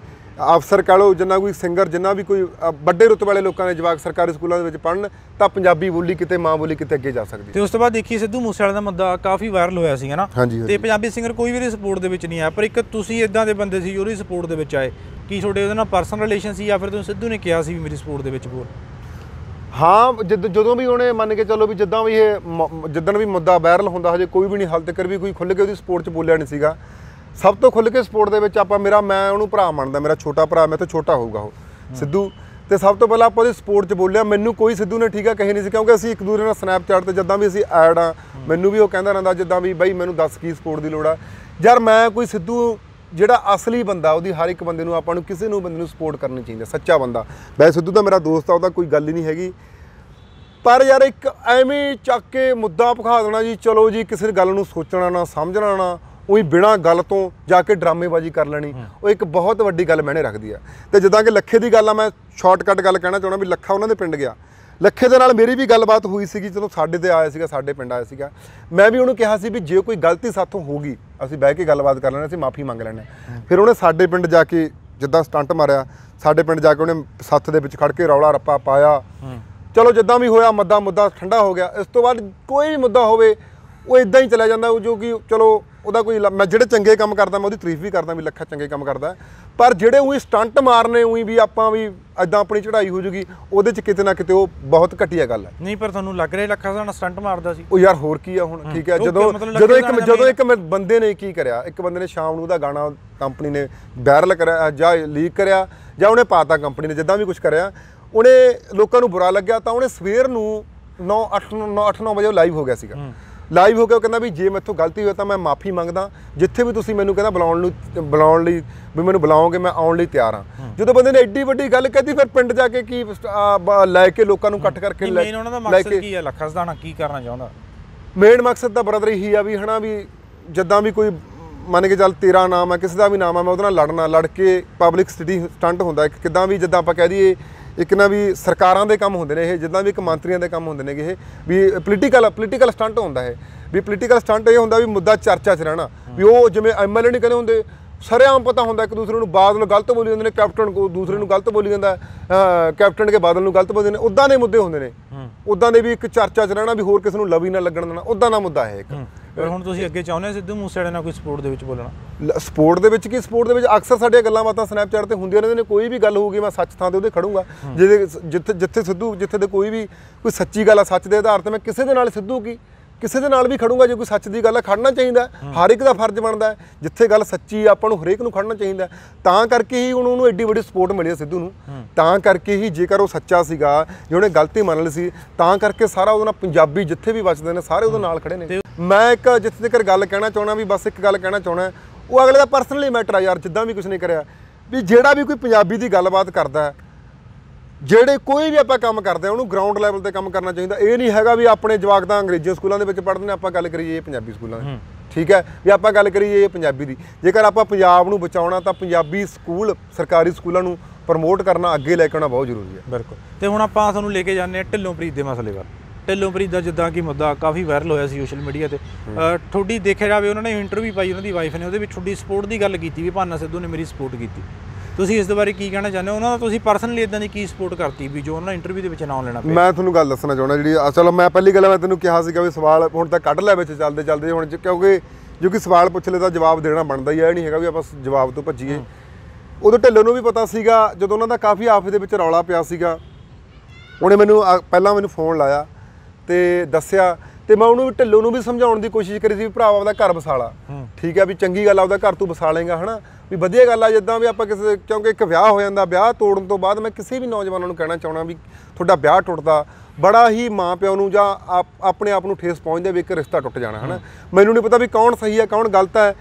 ਅਫਸਰ ਕਹ ਲਓ ਜਿੰਨਾ ਕੋਈ ਸਿੰਗਰ ਜਿੰਨਾ ਵੀ ਕੋਈ ਵੱਡੇ ਰੁਤਬੇ ਵਾਲੇ ਲੋਕਾਂ ਦੇ ਜਵਾਕ ਸਰਕਾਰੀ ਸਕੂਲਾਂ ਦੇ ਵਿੱਚ ਪੜਨ ਤਾਂ ਪੰਜਾਬੀ ਬੋਲੀ ਕਿਤੇ ਮਾਂ ਬੋਲੀ ਕਿਤੇ ਅੱਗੇ ਜਾ ਸਕਦੀ ਤੇ ਉਸ ਤੋਂ ਬਾਅਦ ਦੇਖੀ ਸਿੱਧੂ ਮੂਸੇਵਾਲੇ ਦਾ ਮੁੱਦਾ ਕਾਫੀ ਵਾਇਰਲ ਹੋਇਆ ਸੀਗਾ ਨਾ। ਹਾਂਜੀ, ਹਾਂਜੀ। ਤੇ ਪੰਜਾਬੀ ਸਿੰਗਰ ਕੋਈ ਵੀ ਸਪੋਰਟ ਦੇ ਵਿੱਚ ਨਹੀਂ ਆਇਆ ਪਰ ਇੱਕ ਤੁਸੀਂ ਇਦਾਂ ਦੇ ਬੰਦੇ ਸੀ ਉਹਦੀ ਸਪੋਰਟ ਦੇ ਵਿੱਚ ਆਏ। ਕੀ ਤੁਹਾਡੇ ਉਹਦੇ ਨਾਲ ਪਰਸਨਲ ਰਿਲੇਸ਼ਨ ਸੀ ਜਾਂ ਫਿਰ ਤੁਸੀਂ ਸਿੱਧੂ ਨੇ ਕਿਹਾ ਸੀ ਵੀ ਮੇਰੀ ਸਪੋਰਟ ਦੇ ਵਿੱਚ ਬੋਲ? ਹਾਂ ਜਦ ਜਦੋਂ ਵੀ ਉਹਨੇ ਮੰਨ ਕੇ ਚੱਲੋ ਵੀ ਜਿੱਦਾਂ ਵੀ ਇਹ ਮ- ਜਿੱਦਣ ਵੀ ਮੁੱਦਾ ਵਾਇਰਲ ਹੁੰਦਾ ਹਜੇ ਕੋਈ ਵੀ ਨਹੀਂ ਹਾਲ ਤੱਕ ਵੀ ਕੋਈ ਖੁੱਲ੍ਹ ਕੇ ਉਹਦੀ ਸਪੋਰਟ 'ਚ ਬੋਲਿਆ ਨਹੀਂ ਸੀਗਾ। ਸਭ ਤੋਂ ਖੁੱਲ੍ਹ ਕੇ ਸਪੋਰਟ ਦੇ ਵਿੱਚ ਆਪਾਂ ਮੇਰਾ ਮੈਂ ਉਹਨੂੰ ਭਰਾ ਮੰਨਦਾ ਮੇਰਾ ਛੋਟਾ ਭਰਾ ਮੇਰੇ ਤੋਂ ਛੋਟਾ ਹੋਊਗਾ ਉਹ ਸਿੱਧੂ। ਤੇ ਸਭ ਤੋਂ ਪਹਿਲਾਂ ਆਪਾਂ ਉਹਦੀ ਸਪੋਰਟ 'ਚ ਬੋਲਿਆ ਮੈਨੂੰ ਕੋਈ ਸਿੱਧੂ ਨੇ ਠੀਕ ਆ ਕਹੇ ਨਹੀਂ ਸੀ ਕਿਉਂਕਿ ਅਸੀਂ ਇੱਕ ਦੂਜੇ ਨਾਲ ਸਨੈਪਚੈਟ ਤੇ ਜਿੱਦਾਂ ਵੀ ਅਸੀਂ ਐਡ ਆ ਮੈਨੂੰ ਵੀ ਉਹ ਕਹਿੰਦਾ ਰਹਿੰਦਾ ਜਿੱਦਾਂ ਵੀ ਬਾਈ ਮੈਨੂੰ ਦੱਸ ਕੀ ਸਪੋਰਟ ਦੀ ਲੋੜ ਆ? ਯਾਰ ਮੈਂ ਕੋਈ ਸਿੱਧੂ ਜਿਹੜਾ ਅਸਲੀ ਬੰਦਾ ਉਹਦੀ ਹਰ ਇੱਕ ਬੰਦੇ ਨੂੰ ਆਪਾਂ ਨੂੰ ਕਿਸੇ ਨੂੰ ਬੰਦੇ ਨੂੰ ਸਪੋਰਟ ਕਰਨੀ ਚਾਹੀਦੀ ਸੱਚਾ ਬੰਦਾ। ਵੈਸੇ ਸਿੱਧੂ ਤਾਂ ਮੇਰਾ ਦੋਸਤ ਆ ਉਹਦਾ ਕੋਈ ਗੱਲ ਹੀ ਨਹੀਂ ਹੈਗੀ। ਪਰ ਯਾਰ ਇੱਕ ਐਵੇਂ ਚੱਕ ਕੇ ਮੁੱਦਾ ਭਖਾ ਦੇਣਾ ਜੀ ਚਲੋ ਜੀ ਕਿਸੇ ਗੱਲ ਨੂੰ ਸੋਚਣਾ ਨਾ ਸਮਝਣਾ ਨਾ ਉਹੀ ਬਿਨਾਂ ਗੱਲ ਤੋਂ ਜਾ ਕੇ ਡਰਾਮੇਬਾਜ਼ੀ ਕਰ ਲੈਣੀ ਉਹ ਇੱਕ ਬਹੁਤ ਵੱਡੀ ਗੱਲ ਮੈਨੇ ਰੱਖਦੀ ਆ। ਤੇ ਜਿੱਦਾਂ ਕਿ ਲੱਖੇ ਦੀ ਗੱਲ ਆ ਮੈਂ ਸ਼ਾਰਟਕਟ ਗੱਲ ਕਹਿਣਾ ਚਾਹੁੰਦਾ ਵੀ ਲੱਖਾ ਉਹਨਾਂ ਦੇ ਪਿੰਡ ਗਿਆ। ਲੱਖੇ ਦੇ ਨਾਲ ਮੇਰੀ ਵੀ ਗੱਲਬਾਤ ਹੋਈ ਸੀਗੀ ਜਦੋਂ ਸਾਡੇ ਤੇ ਆਇਆ ਸੀਗਾ ਸਾਡੇ ਪਿੰਡ ਆਇਆ ਸੀਗਾ। ਮੈਂ ਵੀ ਉਹਨੂੰ ਕਿਹਾ ਸੀ ਵੀ ਜੇ ਕੋਈ ਗਲਤੀ ਸਾਥੋਂ ਹੋਗੀ ਅਸੀਂ ਬਹਿ ਕੇ ਗੱਲਬਾਤ ਕਰ ਲੈਣਾ ਅਸੀਂ ਮਾਫੀ ਮੰਗ ਲੈਣਾ ਫਿਰ ਉਹਨੇ ਸਾਡੇ ਪਿੰਡ ਜਾ ਕੇ ਜਿੱਦਾਂ ਸਟੰਟ ਮਾਰਿਆ ਸਾਡੇ ਪਿੰਡ ਜਾ ਕੇ ਉਹਨੇ ਸੱਥ ਦੇ ਵਿੱਚ ਖੜ ਕੇ ਰੌਲਾ ਰੱਪਾ ਪਾਇਆ। ਚਲੋ ਜਿੱਦਾਂ ਵੀ ਹੋਇਆ ਮੱਦਾ ਮੁੱਦਾ ਠੰਡਾ ਹੋ ਗਿਆ। ਇਸ ਤੋਂ ਬਾਅਦ ਕੋਈ ਵੀ ਮੁੱਦਾ ਹੋਵੇ ਉਹ ਇਦਾਂ ਹੀ ਚਲਾ ਜਾਂਦਾ ਉਹ ਜੋ ਕਿ ਚਲੋ ਉਹਦਾ ਕੋਈ ਮੈਂ ਜਿਹੜੇ ਚੰਗੇ ਕੰਮ ਕਰਦਾ ਮੈਂ ਉਹਦੀ ਤਾਰੀਫ ਵੀ ਕਰਦਾ ਵੀ ਲੱਖਾ ਚੰਗੇ ਕੰਮ ਕਰਦਾ। ਪਰ ਜਿਹੜੇ ਉਹੀ ਸਟੰਟ ਮਾਰਨੇ ਉਹੀ ਵੀ ਆਪਾਂ ਵੀ ਐਦਾਂ ਆਪਣੀ ਚੜ੍ਹਾਈ ਹੋ ਜੂਗੀ ਉਹਦੇ ਚ ਕਿਤੇ ਨਾ ਕਿਤੇ ਉਹ ਬਹੁਤ ਘਟੀਆ ਗੱਲ ਹੈ। ਨਹੀਂ ਪਰ ਤੁਹਾਨੂੰ ਲੱਗ ਰਿਹਾ ਲੱਖਾ ਸਾਡਾ ਸਟੰਟ ਮਾਰਦਾ ਸੀ? ਉਹ ਯਾਰ ਹੋਰ ਕੀ ਆ ਹੁਣ ਠੀਕ ਹੈ ਜਦੋਂ ਜਦੋਂ ਇੱਕ ਜਦੋਂ ਇੱਕ ਬੰਦੇ ਨੇ ਕੀ ਕਰਿਆ ਇੱਕ ਬੰਦੇ ਨੇ ਸ਼ਾਮ ਨੂੰ ਉਹਦਾ ਗਾਣਾ ਕੰਪਨੀ ਨੇ ਵਾਇਰਲ ਕਰਿਆ ਜਾਂ ਲੀਕ ਕਰਿਆ ਜਾਂ ਉਹਨੇ ਪਾਤਾ ਕੰਪਨੀ ਨੇ ਜਿੱਦਾਂ ਵੀ ਕੁਝ ਕਰਿਆ ਉਹਨੇ ਲੋਕਾਂ ਨੂੰ ਬੁਰਾ ਲੱਗਿਆ ਤਾਂ ਉਹਨੇ ਸਵੇਰ ਨੂੰ 9 8 9 8 9 ਵਜੇ ਲਾਈਵ ਹੋ ਗਿਆ ਸੀਗਾ। ਲਾਈਵ ਹੋ ਕੇ ਉਹ ਕਹਿੰਦਾ ਵੀ ਜੇ ਮੈਥੋਂ ਗਲਤੀ ਹੋਈ ਤਾਂ ਮੈਂ ਮਾਫੀ ਮੰਗਦਾ। ਜਿੱਥੇ ਵੀ ਤੁਸੀਂ ਮੈਨੂੰ ਕਹਿੰਦਾ ਬੁਲਾਉਣ ਨੂੰ ਬੁਲਾਉਣ ਲਈ ਵੀ ਮੈਨੂੰ ਬੁਲਾਓਗੇ ਮੈਂ ਆਉਣ ਲਈ ਤਿਆਰ ਹਾਂ। ਜਦੋਂ ਬੰਦੇ ਨੇ ਐਡੀ ਵੱਡੀ ਗੱਲ ਕਹਤੀ ਫਿਰ ਪਿੰਡ ਜਾ ਕੇ ਕੀ ਲੈ ਕੇ ਲੋਕਾਂ ਨੂੰ ਇਕੱਠ ਕਰਕੇ ਲੈ ਮੇਨ ਉਹਨਾਂ ਦਾ ਮਕਸਦ ਕੇ- ਕੀ ਹੈ? ਲੱਖਾ ਸਦਾਣਾ ਕੀ ਕਰਨਾ ਚਾਹੁੰਦਾ? ਮੇਨ ਮਕਸਦ ਤਾਂ ਬ੍ਰਦਰ ਇਹੀ ਆ ਵੀ ਹਨਾ ਵੀ ਜਿੱਦਾਂ ਵੀ ਕੋਈ ਮੰਨ ਕੇ ਚੱਲ ਤੇਰਾ ਨਾਮ ਹੈ ਕਿਸੇ ਦਾ ਵੀ ਨਾਮ ਹੈ ਮੈਂ ਉਹਦੇ ਨਾਲ ਲੜਨਾ ਲੜ ਕੇ ਪਬਲਿਕ ਸਿਟੀ ਸਟੰਟ ਹੁੰਦਾ। ਇੱਕ ਕਿਦਾਂ ਵੀ ਜਿੱਦਾਂ ਆਪਾਂ ਕਹਿ ਦਈਏ ਇੱਕ ਨਾ ਵੀ ਸਰਕਾਰਾਂ ਦੇ ਕੰਮ ਹੁੰਦੇ ਨੇ ਇਹ ਜਿੱਦਾਂ ਵੀ ਇੱਕ ਮੰਤਰੀਆਂ ਦੇ ਕੰਮ ਹੁੰਦੇ ਨੇਗੇ ਇਹ ਵੀ ਪੋਲੀਟੀਕਲ ਪੋਲੀਟੀਕਲ ਸਟੰਟ ਹੁੰਦਾ ਹੈ ਵੀ ਪੋਲੀਟੀਕਲ ਸਟੰਟ ਇਹ ਹੁੰਦਾ ਵੀ ਮੁੱਦਾ ਚਰਚਾ 'ਚ ਰਹਿਣਾ। ਵੀ ਉਹ ਜਿਵੇਂ ਐਮਐਲਏ ਨਹੀਂ ਕਹਿੰਦੇ ਹੁੰਦੇ ਸਰੇਆਮ ਪਤਾ ਹੁੰਦਾ ਇੱਕ ਦੂਸਰੇ ਨੂੰ ਬਾਦਲ ਨੂੰ ਗਲਤ ਬੋਲੀ ਜਾਂਦੇ ਨੇ ਕੈਪਟਨ ਕੋ ਦੂਸਰੇ ਨੂੰ ਗਲਤ ਬੋਲੀ ਜਾਂਦਾ ਕੈਪਟਨ ਕੇ ਬਾਦਲ ਨੂੰ ਗਲਤ ਬੋਲਦੇ ਨੇ ਉਦਾਂ ਦੇ ਮੁੱਦੇ ਹੁੰਦੇ ਨੇ। ਉਦਾਂ ਦੇ ਵੀ ਇੱਕ ਚਰਚਾ 'ਚ ਰਹਿਣਾ ਵੀ ਹੋਰ ਕਿਸੇ ਨੂੰ ਲਵੀ ਨਾ ਲੱਗਣ ਦੇਣਾ ਉਦਾਂ ਦਾ ਮੁੱਦਾ ਹੈ ਇੱਕ। ਪਰ ਹੁਣ ਤੁਸੀਂ ਅੱਗੇ ਚਾਹੁੰਦੇ ਹੋ ਸਿੱਧੂ ਮੂਸੇਵਾਲੇ ਨਾਲ ਕੋਈ ਸਪੋਰਟ ਦੇ ਵਿੱਚ ਬੋਲਣਾ? ਸਪੋਰਟ ਦੇ ਵਿੱਚ ਕੀ? ਸਪੋਰਟ ਦੇ ਵਿੱਚ ਅਕਸਰ ਸਾਡੀਆਂ ਗੱਲਾਂ ਬਾਤਾਂ ਸਨੈਪਚੈਟ ਤੇ ਹੁੰਦੀਆਂ ਰਹਿੰਦੀਆਂ ਨੇ ਕੋਈ ਵੀ ਗੱਲ ਹੋਊਗੀ ਮੈਂ ਸੱਚ ਥਾਂ ਤੇ ਉਹਦੇ ਖੜੂੰਗਾ। ਜਿਹਦੇ ਜਿੱਥੇ ਜਿੱਥੇ ਸਿੱਧੂ ਜਿੱਥੇ ਦੇ ਕੋਈ ਵੀ ਕੋਈ ਸੱਚੀ ਗੱਲ ਆ ਸੱਚ ਦੇ ਆਧਾਰ ਤੇ ਮੈਂ ਕਿਸੇ ਦੇ ਨਾਲ ਸਿੱਧੂ ਕੀ? ਕਿਸੇ ਦੇ ਨਾਲ ਵੀ ਖੜੂੰਗਾ ਜੇ ਕੋਈ ਸੱਚ ਦੀ ਗੱਲ ਆ ਖੜਨਾ ਚਾਹੀਦਾ ਹੈ। ਹਰ ਇੱਕ ਦਾ ਫਰਜ਼ ਬਣਦਾ ਹੈ। ਜਿੱਥੇ ਗੱਲ ਸੱਚੀ ਆ, ਆਪਾਂ ਨੂੰ ਹਰੇਕ ਨੂੰ ਖੜਨਾ ਚਾਹੀਦਾ ਹੈ। ਤਾਂ ਕਰਕੇ ਹੀ ਉਹਨੂੰ ਐਡੀ ਵੱਡੀ ਸਪੋਰਟ ਮਿਲੀ ਹੈ ਸਿੱਧੂ ਨੂੰ। ਤਾਂ ਕਰਕੇ ਹੀ ਜੇਕਰ ਉਹ ਸੱਚਾ ਸੀਗਾ ਜੇ ਉਹਨੇ ਗਲਤੀ ਮੰਨ ਲਈ ਸੀ ਤਾਂ ਕਰਕੇ ਸਾਰਾ ਉਹਦੇ ਨਾਲ ਪੰਜਾਬੀ ਜਿੱਥੇ ਵੀ ਵੱਜਦੇ ਨੇ ਸਾਰੇ ਉਹਦੇ ਨਾਲ ਖੜੇ ਨੇ। ਮੈਂ ਇੱਕ ਜਿੱਥੇ ਤੱਕ ਗੱਲ ਕਹਿਣਾ ਚਾਹਣਾ ਵੀ ਬਸ ਇੱਕ ਗੱਲ ਕਹਿਣਾ ਚਾਹਣਾ ਉਹ ਅਗਲੇ ਦਾ ਪਰਸਨਲੀ ਮੈਟਰ ਆ ਯਾਰ ਜਿੱਦਾਂ ਵੀ ਕੁਝ ਨਹੀਂ ਕਰਿਆ। ਵੀ ਜਿਹੜਾ ਵੀ ਕੋਈ ਪੰਜਾਬੀ ਦੀ ਗੱਲਬਾਤ ਕਰਦਾ ਹੈ ਜਿਹੜੇ ਕੋਈ ਵੀ ਆਪਾਂ ਕੰਮ ਕਰਦੇ ਆ ਉਹਨੂੰ ਗਰਾਊਂਡ ਲੈਵਲ ਤੇ ਕੰਮ ਕਰਨਾ ਚਾਹੀਦਾ। ਇਹ ਨਹੀਂ ਹੈਗਾ ਵੀ ਆਪਣੇ ਜਵਾਕ ਤਾਂ ਅੰਗਰੇਜ਼ੀ ਸਕੂਲਾਂ ਦੇ ਵਿੱਚ ਪੜ੍ਹਦੇ ਨੇ ਆਪਾਂ ਗੱਲ ਕਰੀਏ ਇਹ ਪੰਜਾਬੀ ਸਕੂਲਾਂ ਦੀ। ਠੀਕ ਹੈ? ਵੀ ਆਪਾਂ ਗੱਲ ਕਰੀਏ ਇਹ ਪੰਜਾਬੀ ਦੀ। ਜੇਕਰ ਆਪਾਂ ਪੰਜਾਬ ਨੂੰ ਬਚਾਉਣਾ ਤਾਂ ਪੰਜਾਬੀ ਸਕੂਲ ਸਰਕਾਰੀ ਸਕੂਲਾਂ ਨੂੰ ਪ੍ਰਮੋਟ ਕਰਨਾ ਅੱਗੇ ਲੈ ਕੇ ਆਉਣਾ ਬਹੁਤ ਜ਼ਰੂਰੀ ਹੈ। ਬਿਲਕੁਲ। ਤੇ ਹੁਣ ਆਪਾਂ ਤੁਹਾਨੂੰ ਲੈ ਕੇ ਜਾਂਦੇ ਹਾਂ ਢਿੱਲੋਂਪ੍ਰੀਤ ਦੇ ਮਸਲੇ ਵੱਲ। ਢਿੱਲੋਂਪ੍ਰੀਤ ਦਾ ਜਿੱਦਾਂ ਕਿ ਮੁੱਦਾ ਕਾਫੀ ਵਾਇਰਲ ਹੋਇਆ ਸੀ ਸੋਸ਼ਲ ਮੀਡੀਆ ਤੇ। ਤੁਹਾਡੀ ਦੇਖਿਆ ਜਾਵੇ ਉਹਨਾਂ ਨੇ ਇੰਟਰਵਿਊ ਪਾਈ ਉਹਨਾਂ ਦੀ ਵਾਈਫ ਨੇ ਉਹਦੇ ਵਿੱਚ ਤੁਹਾਡੀ ਸਪੋਰਟ ਦੀ ਗੱਲ ਕੀਤੀ ਵੀ ਭਾਨਾ ਸਿੱਧੂ ਨੇ ਮੇਰੀ ਸਪੋਰਟ ਕੀਤੀ। ਤੁਸੀਂ ਇਸ ਦੇ ਬਾਰੇ ਕੀ ਕਹਿਣਾ ਚਾਹੁੰਦੇ ਹੋ? ਉਹਨਾਂ ਦਾ ਤੁਸੀਂ ਪਰਸਨਲੀ ਇਦਾਂ ਦੀ ਕੀ ਸਪੋਰਟ ਕਰਤੀ ਵੀ ਜੋ ਉਹਨਾਂ ਨੇ ਇੰਟਰਵਿਊ ਦੇ ਵਿੱਚ ਨਾਮ ਲੈਣਾ ਪਿਆ? ਮੈਂ ਤੁਹਾਨੂੰ ਗੱਲ ਦੱਸਣਾ ਚਾਹੁੰਦਾ ਜਿਹੜੀ ਚਲੋ ਮੈਂ ਪਹਿਲੀ ਗੱਲ ਮੈਂ ਤੈਨੂੰ ਕਿਹਾ ਸੀਗਾ ਵੀ ਸਵਾਲ ਹੁਣ ਤਾਂ ਕੱਢ ਲੈ ਵਿੱਚ ਚੱਲਦੇ ਚੱਲਦੇ ਹੁਣ ਕਿਉਂਕਿ ਜੋ ਕਿ ਸਵਾਲ ਪੁੱਛ ਲੈ ਤਾਂ ਜਵਾਬ ਦੇਣਾ ਬਣਦਾ ਹੀ ਹੈ ਇਹ ਨਹੀਂ ਹੈਗਾ ਵੀ ਆਪਾਂ ਜਵਾਬ ਤੋਂ ਭੱਜੀਏ। ਉਦੋਂ ਢਿੱਲੋਂ ਨੂੰ ਵੀ ਪਤਾ ਸੀਗਾ ਜਦੋਂ ਉਹਨਾਂ ਦਾ ਕਾਫੀ ਆਪਸ ਦੇ ਵਿੱਚ ਰੌਲਾ ਪਿਆ ਸੀਗਾ। ਉਹਨੇ ਮੈਨੂੰ ਪਹਿਲਾਂ ਮੈਨੂੰ ਫੋਨ ਲਾਇਆ ਤੇ ਦੱਸਿਆ ਤੇ ਮੈਂ ਉਹਨੂੰ ਵੀ ਢਿੱਲੋਂ ਨੂੰ ਵੀ ਸਮਝਾਉਣ ਦੀ ਕੋਸ਼ਿਸ਼ ਕਰੀ ਸੀ ਵੀ ਭਰਾ ਆਪਦਾ ਘਰ ਵਸਾਲਾ। ਠੀਕ ਹੈ ਵੀ ਚੰਗੀ ਗੱਲ ਆ ਆਪਦਾ ਘਰ ਤੂੰ ਵਸਾ ਲੇਗਾ ਹਨਾ? ਵੀ ਵਧੀਆ ਗੱਲ ਆ ਜਿੱਦਾਂ ਵੀ ਆਪਾਂ ਕਿਸੇ ਕਿਉਂਕਿ ਇੱਕ ਵਿਆਹ ਹੋ ਜਾਂਦਾ ਵਿਆਹ ਤੋੜਨ ਤੋਂ ਬਾਅਦ ਮੈਂ ਕਿਸੇ ਵੀ ਨੌਜਵਾਨਾਂ ਨੂੰ ਕਹਿਣਾ ਚਾਹਣਾ ਵੀ ਤੁਹਾਡਾ ਵਿਆਹ ਟੁੱਟਦਾ ਬੜਾ ਹੀ ਮਾਂ ਪਿਓ ਨੂੰ ਜਾਂ ਆਪ- ਆਪਣੇ ਆਪ ਨੂੰ ਠੇਸ ਪਹੁੰਚਦੇ ਵੀ ਇੱਕ ਰਿਸ਼ਤਾ ਟੁੱਟ ਜਾਣਾ ਹਨਾ? ਮੈਨੂੰ ਨਹੀਂ ਪਤਾ ਵੀ ਕੌਣ ਸਹੀ ਹੈ ਕੌਣ ਗਲਤ ਹੈ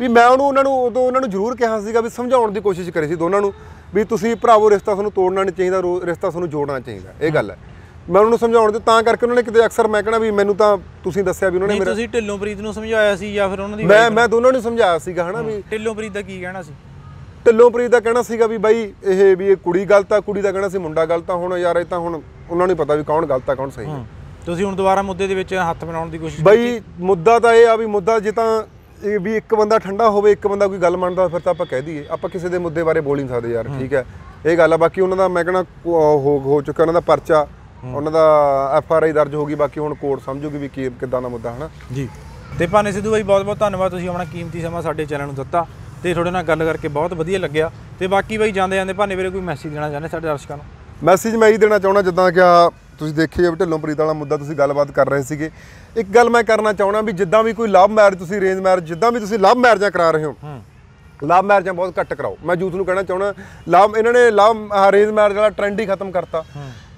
ਵੀ ਮੈਂ ਉਹਨੂੰ ਉਹਨਾਂ ਨੂੰ ਉਦੋਂ ਉਹਨਾਂ ਨੂੰ ਜ਼ਰੂਰ ਕਿਹਾ ਸੀਗਾ ਵੀ ਸਮਝਾਉਣ ਦੀ ਕੋਸ਼ਿਸ਼ ਕਰੀ ਸੀ ਦੋਨਾਂ ਨੂੰ ਵੀ ਤੁਸੀਂ ਭਰਾਵੋ ਰਿਸ਼ਤਾ ਤੁਹਾਨੂੰ ਤੋੜਨਾ ਨਹੀਂ ਚਾਹੀਦਾ ਰਿਸ਼ਤਾ ਤੁਹਾਨੂੰ ਜੋੜਨਾ ਚਾਹੀਦਾ ਇਹ ਗੱਲ ਹੈ। ਮੈਂ ਉਹਨਾਂ ਨੂੰ ਸਮਝਾਉਣ ਦੀ ਤਾਂ ਕਰਕੇ ਉਹਨਾਂ ਨੇ ਕਿਤੇ ਅਕਸਰ ਮੈਂ ਕਹਿਣਾ ਵੀ ਮੈਨੂੰ ਤਾਂ ਤੁਸੀਂ ਦੱਸਿਆ ਵੀ ਉਹਨਾਂ ਨੇ ਨਹੀਂ ਮੇਰਾ ਤੁਸੀਂ ਢਿੱਲੋਂਪ੍ਰੀਤ ਨੂੰ ਸਮਝਾਇਆ ਸੀ ਜਾਂ ਫਿਰ ਉਹਨਾਂ ਦੀ ਮੈਂ ਮੈਂ ਦੋਨਾਂ ਨੂੰ ਸਮਝਾਇਆ ਸੀਗਾ ਹਨਾ ਵੀ ਢਿੱਲੋਂਪ੍ਰੀਤ ਦਾ ਕੀ ਕਹਿਣਾ ਸੀ? ਢਿੱਲੋਂਪ੍ਰੀਤ ਦਾ ਕਹਿਣਾ ਸੀਗਾ ਵੀ ਬਾਈ ਇਹ ਵੀ ਇਹ ਕੁੜੀ ਗਲਤ ਆ ਕੁੜੀ ਦਾ ਕਹਿਣਾ ਸੀ ਮੁੰਡਾ ਗਲਤ ਆ ਹੁਣ ਯਾਰ ਇਹ ਤਾਂ ਹੁਣ ਉਹਨਾਂ ਨੂੰ ਪਤਾ ਵੀ ਕੌਣ ਗਲਤ ਆ ਕੌਣ ਸਹੀ ਹੈ ਤੁਸੀਂ ਹੁਣ ਦੁਬਾਰਾ ਮੁੱਦੇ ਦੇ ਵਿੱਚ ਹੱਥ ਮਿਲਾਉਣ ਦੀ ਕੋਸ਼ਿਸ਼ ਬਾਈ ਮੁੱਦਾ ਤਾਂ ਇਹ ਆ ਵੀ ਮੁੱਦਾ ਜੇ ਤਾਂ ਇਹ ਵੀ ਇੱਕ ਬੰਦਾ ਠੰਡਾ ਹੋਵੇ ਇੱਕ ਬੰਦਾ ਕੋਈ ਗੱਲ ਮੰਨਦਾ ਫਿਰ ਤਾਂ ਆਪਾਂ ਕਹਿ ਦਈਏ। ਆਪਾਂ ਕਿਸੇ ਦੇ ਮੁੱਦੇ ਬਾਰੇ ਬੋਲ ਨਹੀਂ ਸਕਦੇ ਯਾਰ ਠੀਕ ਹੈ? ਇਹ ਗੱਲ ਆ ਬਾਕੀ ਉਹਨਾਂ ਦਾ ਮੈਂ ਕਹਿਣਾ ਹੋ ਹੋ ਚੁੱਕਾ ਉਹਨਾਂ ਦਾ ਪਰਚਾ ਉਹਨਾਂ ਦਾ ਐਫ ਆਰ ਆਈ ਦਰਜ ਹੋ ਗਈ ਬਾਕੀ ਹੁਣ ਕੋਰਟ ਸਮਝੂਗੀ ਵੀ ਕੀ ਕਿਦਾਂ ਦਾ ਮੁੱਦਾ ਹਨਾ? ਜੀ। ਤੇ ਭਾਨੇ ਸਿੱਧੂ ਬਾਈ ਬਹੁਤ ਬਹੁਤ ਧੰਨਵਾਦ ਤੁਸੀਂ ਆਪਣਾ ਕੀਮਤੀ ਸਮਾਂ ਸਾਡੇ ਚੈਨਲ ਨੂੰ ਦਿੱਤਾ ਤੇ ਤੁਹਾਡੇ ਨਾਲ ਗੱਲ ਕਰਕੇ ਬਹੁਤ ਵਧੀਆ ਲੱਗਿਆ। ਤੇ ਬਾਕੀ ਬਾਈ ਜਾਂਦੇ ਜਾਂਦੇ ਭਾਨੇ ਵੀਰੇ ਕੋਈ ਮੈਸੇਜ ਦੇਣਾ ਚਾਹੁੰਦੇ ਸਾਡੇ ਦਰਸ਼ਕਾਂ ਨੂੰ? ਮੈਸੇਜ ਮੈਂ ਇਹ ਦੇਣਾ ਚਾਹਣਾ ਜਿੱਦਾਂ ਕਿ ਆ ਤੁਸੀਂ ਦੇਖੀ ਆ ਵੀ ਢਿੱਲੋਂ ਪ੍ਰੀਤ ਵਾਲਾ ਮੁੱਦਾ ਤੁਸੀਂ ਗੱਲਬਾਤ ਕਰ ਰਹੇ ਸੀਗੇ। ਇੱਕ ਗੱਲ ਮੈਂ ਕਰਨਾ ਚਾਹਣਾ ਵੀ ਜਿੱਦਾਂ ਵੀ ਕੋਈ ਲਵ ਮੈਰਿਜ ਤੁਸੀਂ ਅਰੇਂਜ ਮੈਰਿਜ ਜਿੱਦਾਂ ਵੀ ਤੁਸੀਂ ਲਵ ਮੈਰਿਜਾਂ ਕਰਾ ਰਹੇ ਹੋ ਲਵ ਮੈਰਿਜਾਂ ਬਹੁਤ ਘੱਟ ਕਰਾਓ। ਮੈਂ ਯੂਥ ਨੂੰ ਕਹਿਣਾ ਚਾਹਣਾ ਲਵ ਇਹਨਾਂ ਨੇ ਲਵ ਅਰੇਂਜ ਮੈਰਿਜ ਵਾਲਾ ਟ੍ਰੈਂਡ ਹੀ ਖਤਮ ਕਰਤਾ।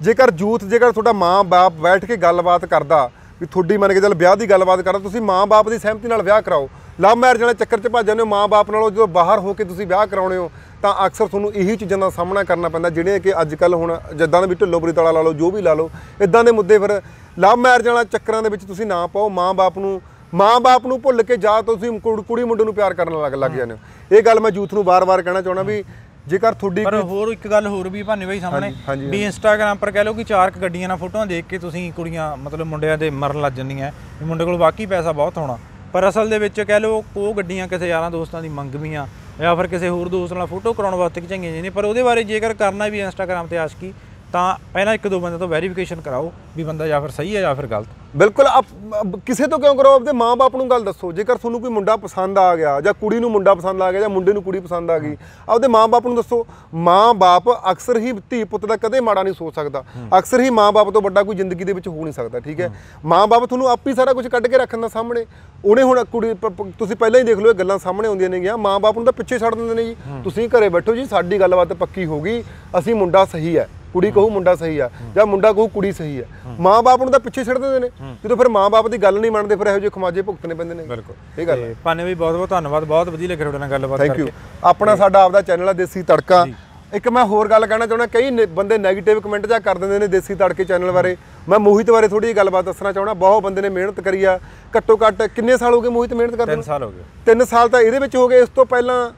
ਜੇਕਰ ਯੂਥ ਜੇਕਰ ਤੁਹਾਡਾ ਮਾਂ-ਬਾਪ ਬੈਠ ਕੇ ਗੱਲਬਾਤ ਕਰਦਾ, ਵੀ ਤੁਹਾਡੀ ਮੰਨ ਕੇ ਚੱਲ ਵਿਆਹ ਦੀ ਗੱਲਬਾਤ ਕਰਦਾ, ਤੁਸੀਂ ਮਾਂ-ਬਾਪ ਦੀ ਸਹਿਮਤੀ ਨਾਲ ਵਿਆਹ ਕਰਾਓ। ਲਵ ਮੈਰਿਜ ਵਾਲੇ ਚੱਕਰ 'ਚ ਭੱਜ ਜਾਂਦੇ ਹੋ, ਮਾਂ-ਬਾਪ ਨਾਲੋਂ ਜਦੋਂ ਬਾਹਰ ਹੋ ਕੇ ਤੁਸੀਂ ਵਿਆਹ ਕਰਾਉਣੇ ਹੋ, ਤਾਂ ਅਕਸਰ ਤੁਹਾਨੂੰ ਇਹੀ ਚੀਜ਼ਾਂ ਦਾ ਸਾਹਮਣਾ ਕਰਨਾ ਪੈਂਦਾ, ਜਿਹੜੀਆਂ ਕਿ ਅੱਜ ਕੱਲ ਹੁਣ ਜਿੱਦਾਂ ਦੇ ਵੀ ਢਿੱਲੋਂ ਬਰੀਤ ਵਾਲਾ ਲਾ ਲਓ, ਜੋ ਵੀ ਲਾ ਲਓ ਇਦਾਂ ਦੇ ਮੁੱਦੇ ਫਿਰ ਲਵ ਮੈਰਿਜ ਵਾਲਾ ਚੱਕਰਾਂ ਦੇ ਵਿੱਚ ਤੁਸੀਂ ਨਾ ਪਾਓ, ਮਾਂ-ਬਾਪ ਨੂੰ ਮਾਂ-ਬਾਪ ਨੂੰ ਭੁੱਲ ਕੇ ਜਾ ਤੁਸੀਂ ਕੁੜ- ਕੁੜੀ ਮੁੰਡੇ ਨੂੰ ਪਿਆਰ ਕਰਨ ਲੱਗ ਲੱਗ ਜਾਂਦੇ ਹੋ। ਇਹ ਗੱਲ ਮੈਂ ਯੂਥ ਨੂੰ ਵਾਰ-ਵਾਰ ਕਹਿਣਾ ਚਾਹੁੰਦਾ ਵੀ ਜੇਕਰ ਤੁਹਾਡੀ ਪਰ ਹੋਰ ਇੱਕ ਗੱਲ ਹੋਰ ਵੀ ਭਾਨੇ ਬਾਈ ਸਾਹਮਣੇ ਵੀ ਇੰਸਟਾਗ੍ਰam ਪਰ ਕਹਿ ਲਓ ਕਿ ਚਾਰ ਕੁ ਗੱਡੀਆਂ ਨਾਲ ਫੋਟੋਆਂ ਦੇਖ ਕੇ ਤੁਸੀਂ ਕੁੜੀਆਂ ਮਤਲਬ ਮੁੰਡਿਆਂ ਦੇ ਮਰਨ ਲੱਗ ਜਾਂਦੀਆਂ ਵੀ ਮੁੰਡੇ ਕੋਲ ਵਾਕਈ ਪੈਸਾ ਬਹੁਤ ਹੋਣਾ। ਪਰ ਅਸਲ ਦੇ ਵਿੱਚ ਕਹਿ ਲਓ ਉਹ ਗੱਡੀਆਂ ਕਿਸੇ ਯਾਰਾਂ ਦੋਸਤਾਂ ਦੀ ਮੰਗਵੀਆਂ ਜਾਂ ਫਿਰ ਕਿਸੇ ਹੋਰ ਦੋਸਤ ਨਾਲ ਫੋਟੋ ਕਰਾਉਣ ਵਾਸਤੇ ਖਿਚਾਈਆਂ ਜਾਂਦੀਆਂ ਪਰ ਉਹਦੇ ਬਾਰੇ ਜੇਕਰ ਕਰਨਾ ਵੀ ਇੰਸਟਾਗ੍ਰam ਤੇ ਆਸ਼ਕੀ ਤਾਂ ਪਹਿਲਾਂ ਇੱਕ ਦੋ ਬੰਦੇ ਤੋਂ ਵੈਰੀਫਿਕੇਸ਼ਨ ਕਰਾਓ ਵੀ ਬੰਦਾ ਜਾਂ ਫਿਰ ਸਹੀ ਹੈ ਜਾਂ ਫਿਰ ਗਲਤ। ਬਿਲਕੁਲ ਆਪ- ਕਿਸੇ ਤੋਂ ਕਿਉਂ ਕਰੋ? ਆਪਦੇ ਮਾਂ-ਬਾਪ ਨੂੰ ਗੱਲ ਦੱਸੋ। ਜੇਕਰ ਤੁਹਾਨੂੰ ਕੋਈ ਮੁੰਡਾ ਪਸੰਦ ਆ ਗਿਆ ਜਾਂ ਕੁੜੀ ਨੂੰ ਮੁੰਡਾ ਪਸੰਦ ਆ ਗਿਆ ਜਾਂ ਮੁੰਡੇ ਨੂੰ ਕੁੜੀ ਪਸੰਦ ਆ ਗਈ ਆਪਦੇ ਮਾਂ-ਬਾਪ ਨੂੰ ਦੱਸੋ। ਮਾਂ-ਬਾਪ ਅਕਸਰ ਹੀ ਧੀ ਪੁੱਤ ਦਾ ਕਦੇ ਮਾੜਾ ਨਹੀਂ ਸੋਚ ਸਕਦਾ। ਅਕਸਰ ਹੀ ਮਾਂ-ਬਾਪ ਤੋਂ ਵੱਡਾ ਕੋਈ ਜ਼ਿੰਦਗੀ ਦੇ ਵਿੱਚ ਹੋ ਨਹੀਂ ਸਕਦਾ ਠੀਕ ਹੈ? ਮਾਂ-ਬਾਪ ਤੁਹਾਨੂੰ ਆਪ ਹੀ ਸਾਰਾ ਕੁਝ ਕੱਢ ਕੇ ਰੱਖਣ ਦਾ ਸਾਹਮਣੇ। ਉਹਨੇ ਹੁਣ ਕੁੜੀ ਤੁਸੀਂ ਪਹਿਲਾਂ ਹੀ ਦੇਖ ਲਓ ਇਹ ਗੱਲਾਂ ਸਾਹਮਣੇ ਆਉਂਦੀਆਂ ਨੇਗੀਆਂ ਮਾਂ-ਬਾਪ ਨੂੰ ਤਾਂ ਪਿੱਛੇ ਛੱਡ ਦਿੰਦੇ ਨੇ ਜੀ। ਤੁਸੀਂ ਘਰੇ ਬੈਠੋ ਜੀ ਸਾਡੀ ਗੱਲਬਾਤ ਪੱਕੀ ਹੋ ਗਈ। ਅਸੀਂ ਮੁੰਡਾ ਸਹੀ ਹੈ। ਕੁੜੀ ਕਹੂ ਮੁੰਡਾ ਸਹੀ ਆ ਜਾਂ ਮੁੰਡਾ ਕਹੂ ਕੁੜੀ ਸਹੀ ਆ। ਮਾਂ-ਬਾਪ ਨੂੰ ਤਾਂ ਪਿੱਛੇ ਛੱਡ ਦਿੰਦੇ ਨੇ। ਜਦੋਂ ਫਿਰ ਮਾਂ-ਬਾਪ ਦੀ ਗੱਲ ਨਹੀਂ ਮੰਨਦੇ ਫਿਰ ਇਹੋ ਜਿਹੇ ਖਮਾਜੇ ਭੁਗਤਣੇ ਪੈਂਦੇ ਨੇ। ਬਿਲਕੁਲ। ਇਹ ਗੱਲ ਹੈ ਭਾਨੇ ਬਾਈ ਬਹੁਤ ਬਹੁਤ ਧੰਨਵਾਦ ਬਹੁਤ ਵਧੀਆ ਲੱਗਿਆ ਤੁਹਾਡੇ ਨਾਲ ਗੱਲਬਾਤ ਥੈਂਕ ਕਰਕੇ। ਯੂ ਆਪਣਾ ਸਾਡਾ ਆਪਦਾ ਚੈਨਲ ਆ ਦੇਸੀ ਤੜਕਾ। ਇੱਕ ਮੈਂ ਹੋਰ ਗੱਲ ਕਹਿਣਾ ਚਾਹੁੰਦਾ ਕਈ ਬੰਦੇ 네ਗੇਟਿਵ ਕਮੈਂਟ ਜਾ ਕਰ ਦਿੰਦੇ ਨੇ ਦੇਸੀ ਤੜਕੇ ਚੈਨਲ ਬਾਰੇ। ਮੈਂ ਮੋਹਿਤ ਬਾਰੇ ਥੋੜੀ ਜਿਹੀ ਗੱਲਬਾਤ ਦੱਸਣਾ ਚਾਹੁੰਦਾ ਬਹੁਤ ਬੰਦੇ ਨੇ ਮਿਹਨਤ ਕਰੀ ਆ। ਘੱਟੋ ਘੱਟ ਕਿੰਨੇ ਸਾਲ ਹੋ ਗਏ ਮੋਹਿਤ ਮਿਹਨਤ ਕਰਦੇ 3 ਸਾਲ ਹੋ ਗਏ। ਤਿੰਨ ਸਾਲ ਤਾਂ ਇਹਦੇ ਵਿੱਚ ਹੋ ਗਏ ਇਸ ਤੋਂ ਪਹਿਲਾਂ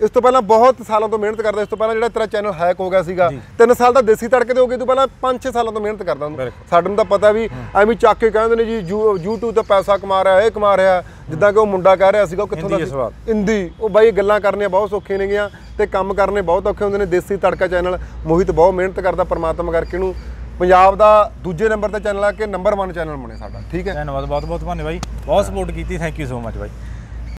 ਇਸ ਤੋਂ ਪਹਿਲਾਂ ਬਹੁਤ ਸਾਲਾਂ ਤੋਂ ਮਿਹਨਤ ਕਰਦਾ ਇਸ ਤੋਂ ਪਹਿਲਾਂ ਜਿਹੜਾ ਤੇਰਾ ਚੈਨਲ ਹੈਕ ਹੋ ਗਿਆ ਸੀਗਾ 3 ਸਾਲ ਦਾ ਦੇਸੀ ਤੜਕੇ ਦੇ ਹੋ ਗਏ ਤੋਂ ਪਹਿਲਾਂ 5-6 ਸਾਲਾਂ ਤੋਂ ਮਿਹਨਤ ਕਰਦਾ ਹੁੰਦਾ। ਸਾਡੇ ਨੂੰ ਤਾਂ ਪਤਾ ਵੀ ਐਵੇਂ ਚੱਕ ਕੇ ਕਹਿੰਦੇ ਨੇ ਜੀ YouTube ਤੇ ਪੈਸਾ ਕਮਾ ਰਿਹਾ ਇਹ ਕਮਾ ਰਿਹਾ ਜਿੱਦਾਂ ਕਿ ਉਹ ਮੁੰਡਾ ਕਹਿ ਰਿਹਾ ਸੀਗਾ ਉਹ ਕਿੱਥੋਂ ਦਾ। ਹਿੰਦੀ। ਉਹ ਬਾਈ ਗੱਲਾਂ ਕਰਨੀਆਂ ਬਹੁਤ ਸੌਖੀਆਂ ਨੇਗੀਆਂ ਤੇ ਕੰਮ ਕਰਨੇ ਬਹੁਤ ਔਖੇ ਹੁੰਦੇ ਨੇ। ਦੇਸੀ ਤੜਕਾ ਚੈਨਲ ਮੋਹਿਤ ਬਹੁਤ ਮਿਹਨਤ ਕਰਦਾ ਪਰਮਾਤਮਾ ਕਰਕੇ ਨੂੰ ਪੰਜਾਬ ਦਾ ਦੂਜੇ ਨੰਬਰ ਤੇ ਚੈਨਲ ਆ ਕੇ ਨੰਬਰ 1 ਚੈਨਲ ਬਣੇ ਸਾਡਾ ਠੀਕ ਹੈ? ਧੰਨਵਾਦ ਬਹੁਤ ਬਹੁਤ ਭਾਨੇ ਬਾਈ। ਬਹੁਤ ਸਪੋਰਟ ਕੀਤੀ thank you so much by.